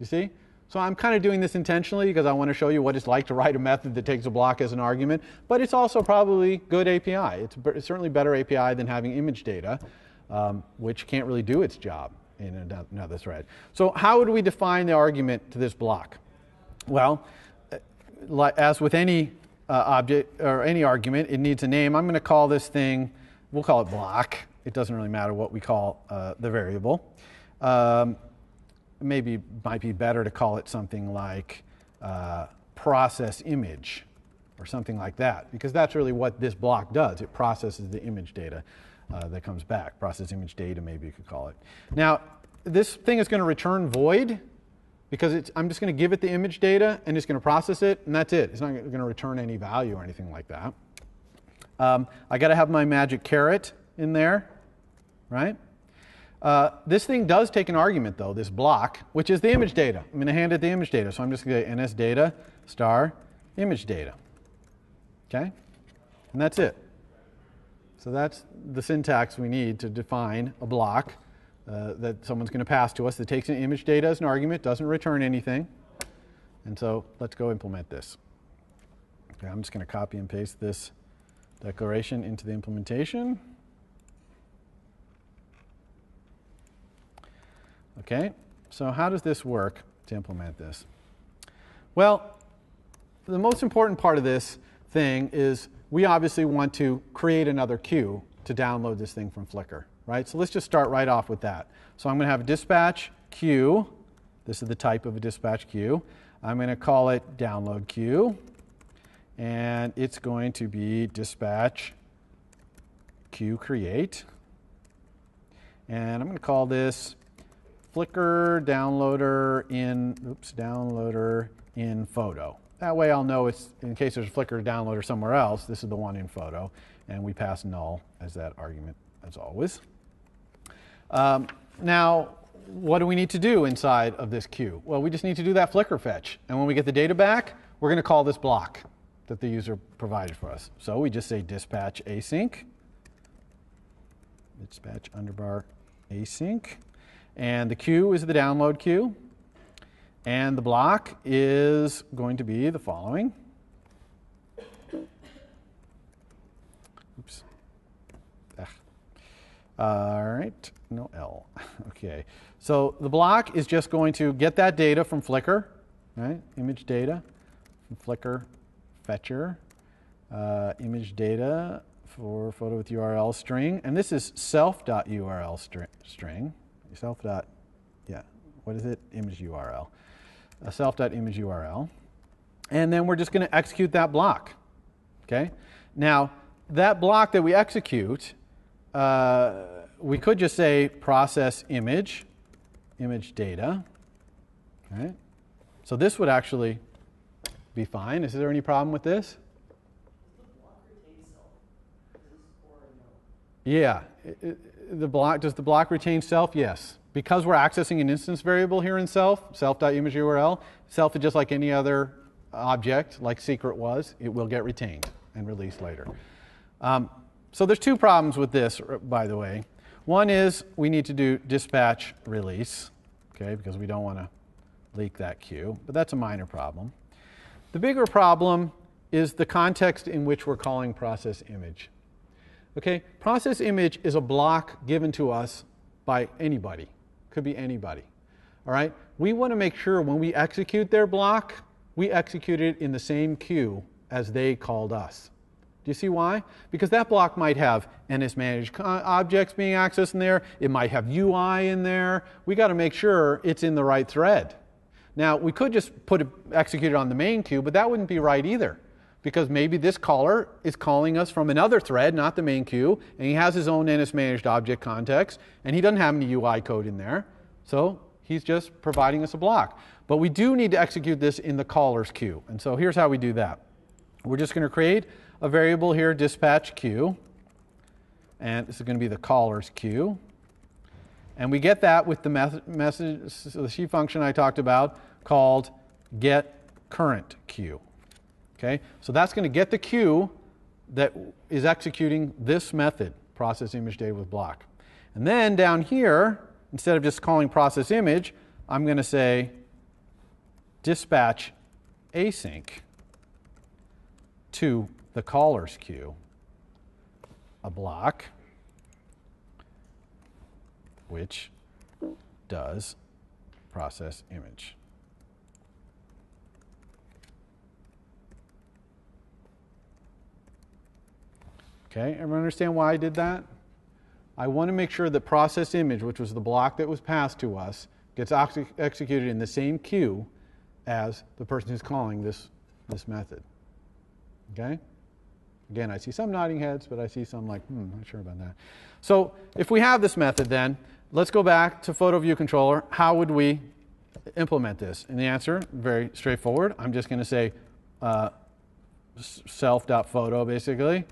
You see? So I'm kind of doing this intentionally because I want to show you what it's like to write a method that takes a block as an argument, but it's also probably good API. It's, certainly better API than having image data, um, which can't really do its job in another thread. So how would we define the argument to this block? Well, uh, as with any uh, object or any argument, it needs a name. I'm going to call this thing, we'll call it block. It doesn't really matter what we call uh, the variable. Um, maybe might be better to call it something like uh, process image or something like that, because that's really what this block does. It processes the image data uh, that comes back. Process image data, maybe you could call it. Now, this thing is going to return void because I'm just going to give it the image data and it's going to process it, and that's it. It's not going to return any value or anything like that. Um, I got to have my magic caret in there, right? Uh, this thing does take an argument, though, this block, which is the image data. I'm going to hand it the image data. So I'm just going to ns data star image data. Okay? And that's it. So that's the syntax we need to define a block uh, that someone's going to pass to us that takes an image data as an argument, doesn't return anything. And so let's go implement this. Okay, I'm just going to copy and paste this declaration into the implementation. Okay, so how does this work to implement this? Well, the most important part of this thing is we obviously want to create another queue to download this thing from Flickr right? So let's just start right off with that. So I'm going to have dispatch queue. This is the type of a dispatch queue. I'm going to call it download queue. And it's going to be dispatch queue create. And I'm going to call this Flickr downloader in, oops, downloader in photo. That way I'll know it's, in case there's a Flickr downloader somewhere else, this is the one in photo. And we pass null as that argument as always. Um, now, what do we need to do inside of this queue? Well, we just need to do that Flickr fetch. And when we get the data back, we're going to call this block that the user provided for us. So we just say dispatch async, dispatch underbar async. And the queue is the download queue. And the block is going to be the following. Oops. All right, no L. okay, so the block is just going to get that data from Flickr, right? Image data from Flickr fetcher, uh, image data for photo with URL string, and this is self.url string, string. Self. Dot, yeah, what is it? Image URL. A self.image URL. And then we're just going to execute that block. Okay? Now, that block that we execute uh, we could just say process image, image data. Right? So this would actually be fine. Is there any problem with this? Yeah. the block, does the block retain self? Yes. Because we're accessing an instance variable here in self, self.image URL, self is just like any other object, like secret was, it will get retained and released later. Um, so there's two problems with this, by the way. One is we need to do dispatch release, okay, because we don't want to leak that queue, but that's a minor problem. The bigger problem is the context in which we're calling process image. Okay, process image is a block given to us by anybody. Could be anybody. All right? We want to make sure when we execute their block, we execute it in the same queue as they called us. Do you see why? Because that block might have NS managed objects being accessed in there. It might have UI in there. We got to make sure it's in the right thread. Now, we could just put it, execute it on the main queue, but that wouldn't be right either. because maybe this caller is calling us from another thread, not the main queue, and he has his own NS managed object context, and he doesn't have any UI code in there. So he's just providing us a block. But we do need to execute this in the caller's queue. And so here's how we do that. We're just going to create a variable here, dispatch queue, and this is going to be the caller's queue. And we get that with the method, message, the C function I talked about called get current queue. Okay, so that's going to get the queue that is executing this method, process image data with block. And then down here, instead of just calling process image, I'm going to say dispatch async to the caller's queue a block which does process image. Okay, everyone understand why I did that? I want to make sure that process image, which was the block that was passed to us, gets ex- executed in the same queue as the person who's calling this, this method. Okay? Again, I see some nodding heads, but I see some like, hmm, not sure about that. So if we have this method then, let's go back to photo view controller. How would we implement this? And the answer, very straightforward. I'm just going to say uh, self.photo basically.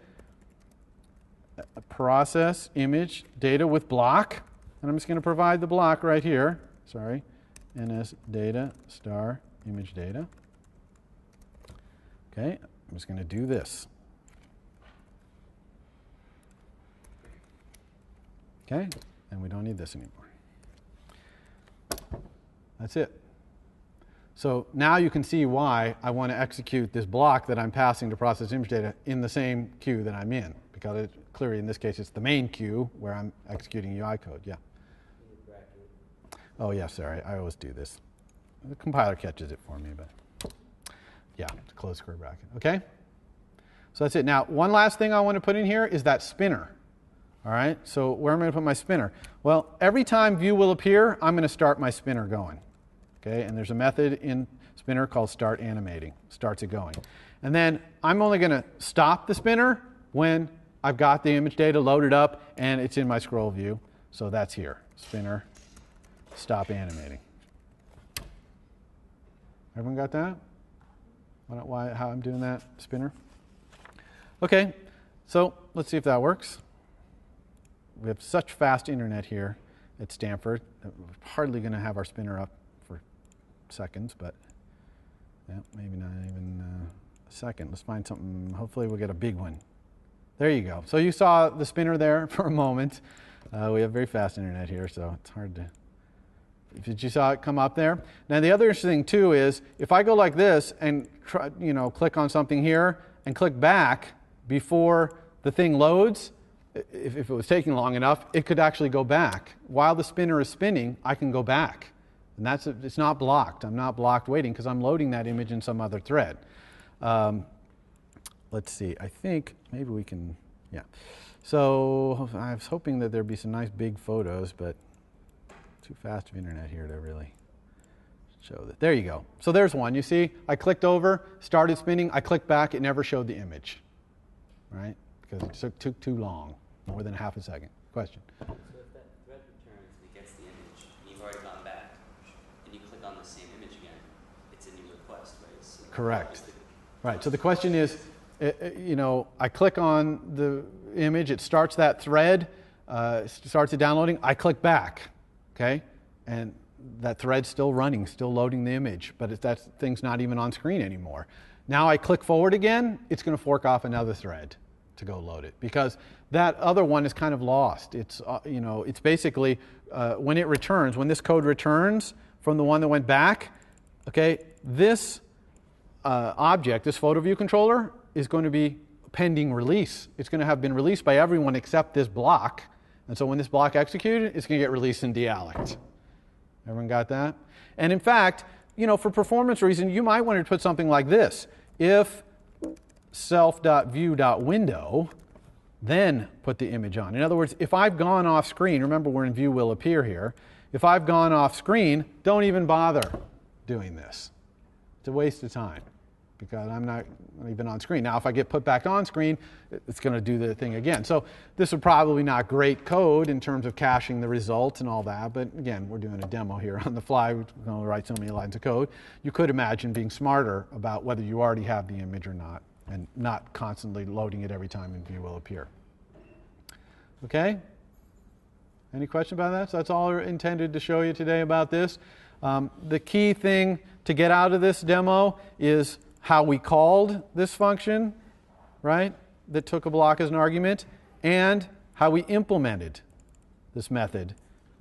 Process image data with block. And I'm just going to provide the block right here. Sorry. NS data star image data. Okay, I'm just going to do this. Okay, and we don't need this anymore. That's it. So now you can see why I want to execute this block that I'm passing to process image data in the same queue that I'm in, because it, clearly in this case it's the main queue where I'm executing UI code. Yeah. Oh yeah, sorry, I always do this. The compiler catches it for me, but yeah, close square bracket. Okay. So that's it. Now, one last thing I want to put in here is that spinner. All right, so where am I going to put my spinner? Well, every time view will appear, I'm going to start my spinner going. Okay, and there's a method in spinner called start animating, starts it going. And then I'm only going to stop the spinner when I've got the image data loaded up and it's in my scroll view. So that's here, spinner, stop animating. Everyone got that? Why, how I'm doing that spinner? Okay, so let's see if that works we have such fast internet here at Stanford we're hardly going to have our spinner up for seconds, but yeah, maybe not even uh, a second. Let's find something. Hopefully, we'll get a big one. There you go. So you saw the spinner there for a moment. Uh, we have very fast internet here, so it's hard to. Did you saw it come up there? Now the other interesting thing too is if I go like this and try, you know, click on something here and click back before the thing loads, if, if, it was taking long enough, it could actually go back. While the spinner is spinning, I can go back. And that's, it's not blocked. I'm not blocked waiting because I'm loading that image in some other thread. Um, let's see. I think maybe we can, yeah. So I was hoping that there'd be some nice big photos, but too fast of internet here to really show that. There you go. So there's one. You see, I clicked over, started spinning, I clicked back, it never showed the image, right? Because it took, took too long more than half a second. Question? So if that thread returns and it gets the image, and you've already gone back, and you click on the same image again, it's a new request, right? So Correct. Right. So the question is, you know, I click on the image, it starts that thread, uh, starts it downloading. I click back, okay, and that thread's still running, still loading the image, but that thing's not even on screen anymore. Now I click forward again, it's going to fork off another thread to go load it because that other one is kind of lost. It's, uh, you know, it's basically uh, when it returns, when this code returns from the one that went back, okay, this uh, object, this photo view controller, is going to be pending release. It's going to have been released by everyone except this block. And so when this block executed, it's going to get released in dialect. Everyone got that? And in fact, you know, for performance reason, you might want to put something like this. If self.view.window, then put the image on. In other words, if I've gone off screen, remember we're in view will appear here. If I've gone off screen, don't even bother doing this. It's a waste of time. because I'm not even on screen. Now, if I get put back on screen, it's going to do the thing again. So this is probably not great code in terms of caching the results and all that, but again, we're doing a demo here on the fly. We're going to write so many lines of code. You could imagine being smarter about whether you already have the image or not and not constantly loading it every time a view will appear. Okay? Any question about that? So that's all we're intended to show you today about this. Um, the key thing to get out of this demo is how we called this function, right, that took a block as an argument, and how we implemented this method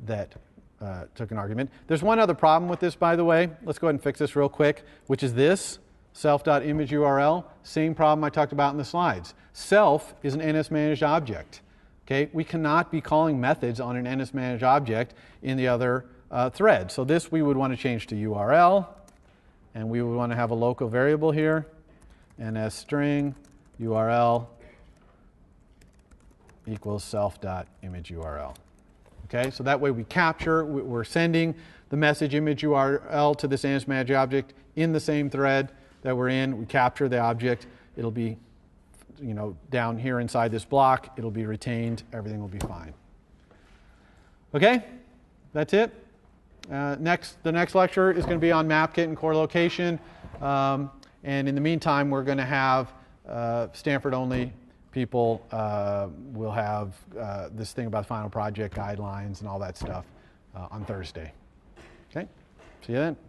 that uh, took an argument. There's one other problem with this, by the way. Let's go ahead and fix this real quick, which is this self.image URL. Same problem I talked about in the slides. Self is an NS managed object. Okay, we cannot be calling methods on an NS managed object in the other uh, thread. So this we would want to change to URL, and we would want to have a local variable here, NS string URL equals self.image URL. Okay, so that way we capture, we- we're sending the message image URL to this NS managed object in the same thread that we're in. We capture the object. It'll be you know, down here inside this block. It'll be retained. Everything will be fine. Okay, that's it. Uh, next, the next lecture is going to be on MapKit and core location. Um, and in the meantime, we're going to have uh, Stanford only people. Uh, we'll have uh, this thing about final project guidelines and all that stuff uh, on Thursday. Okay, see you then.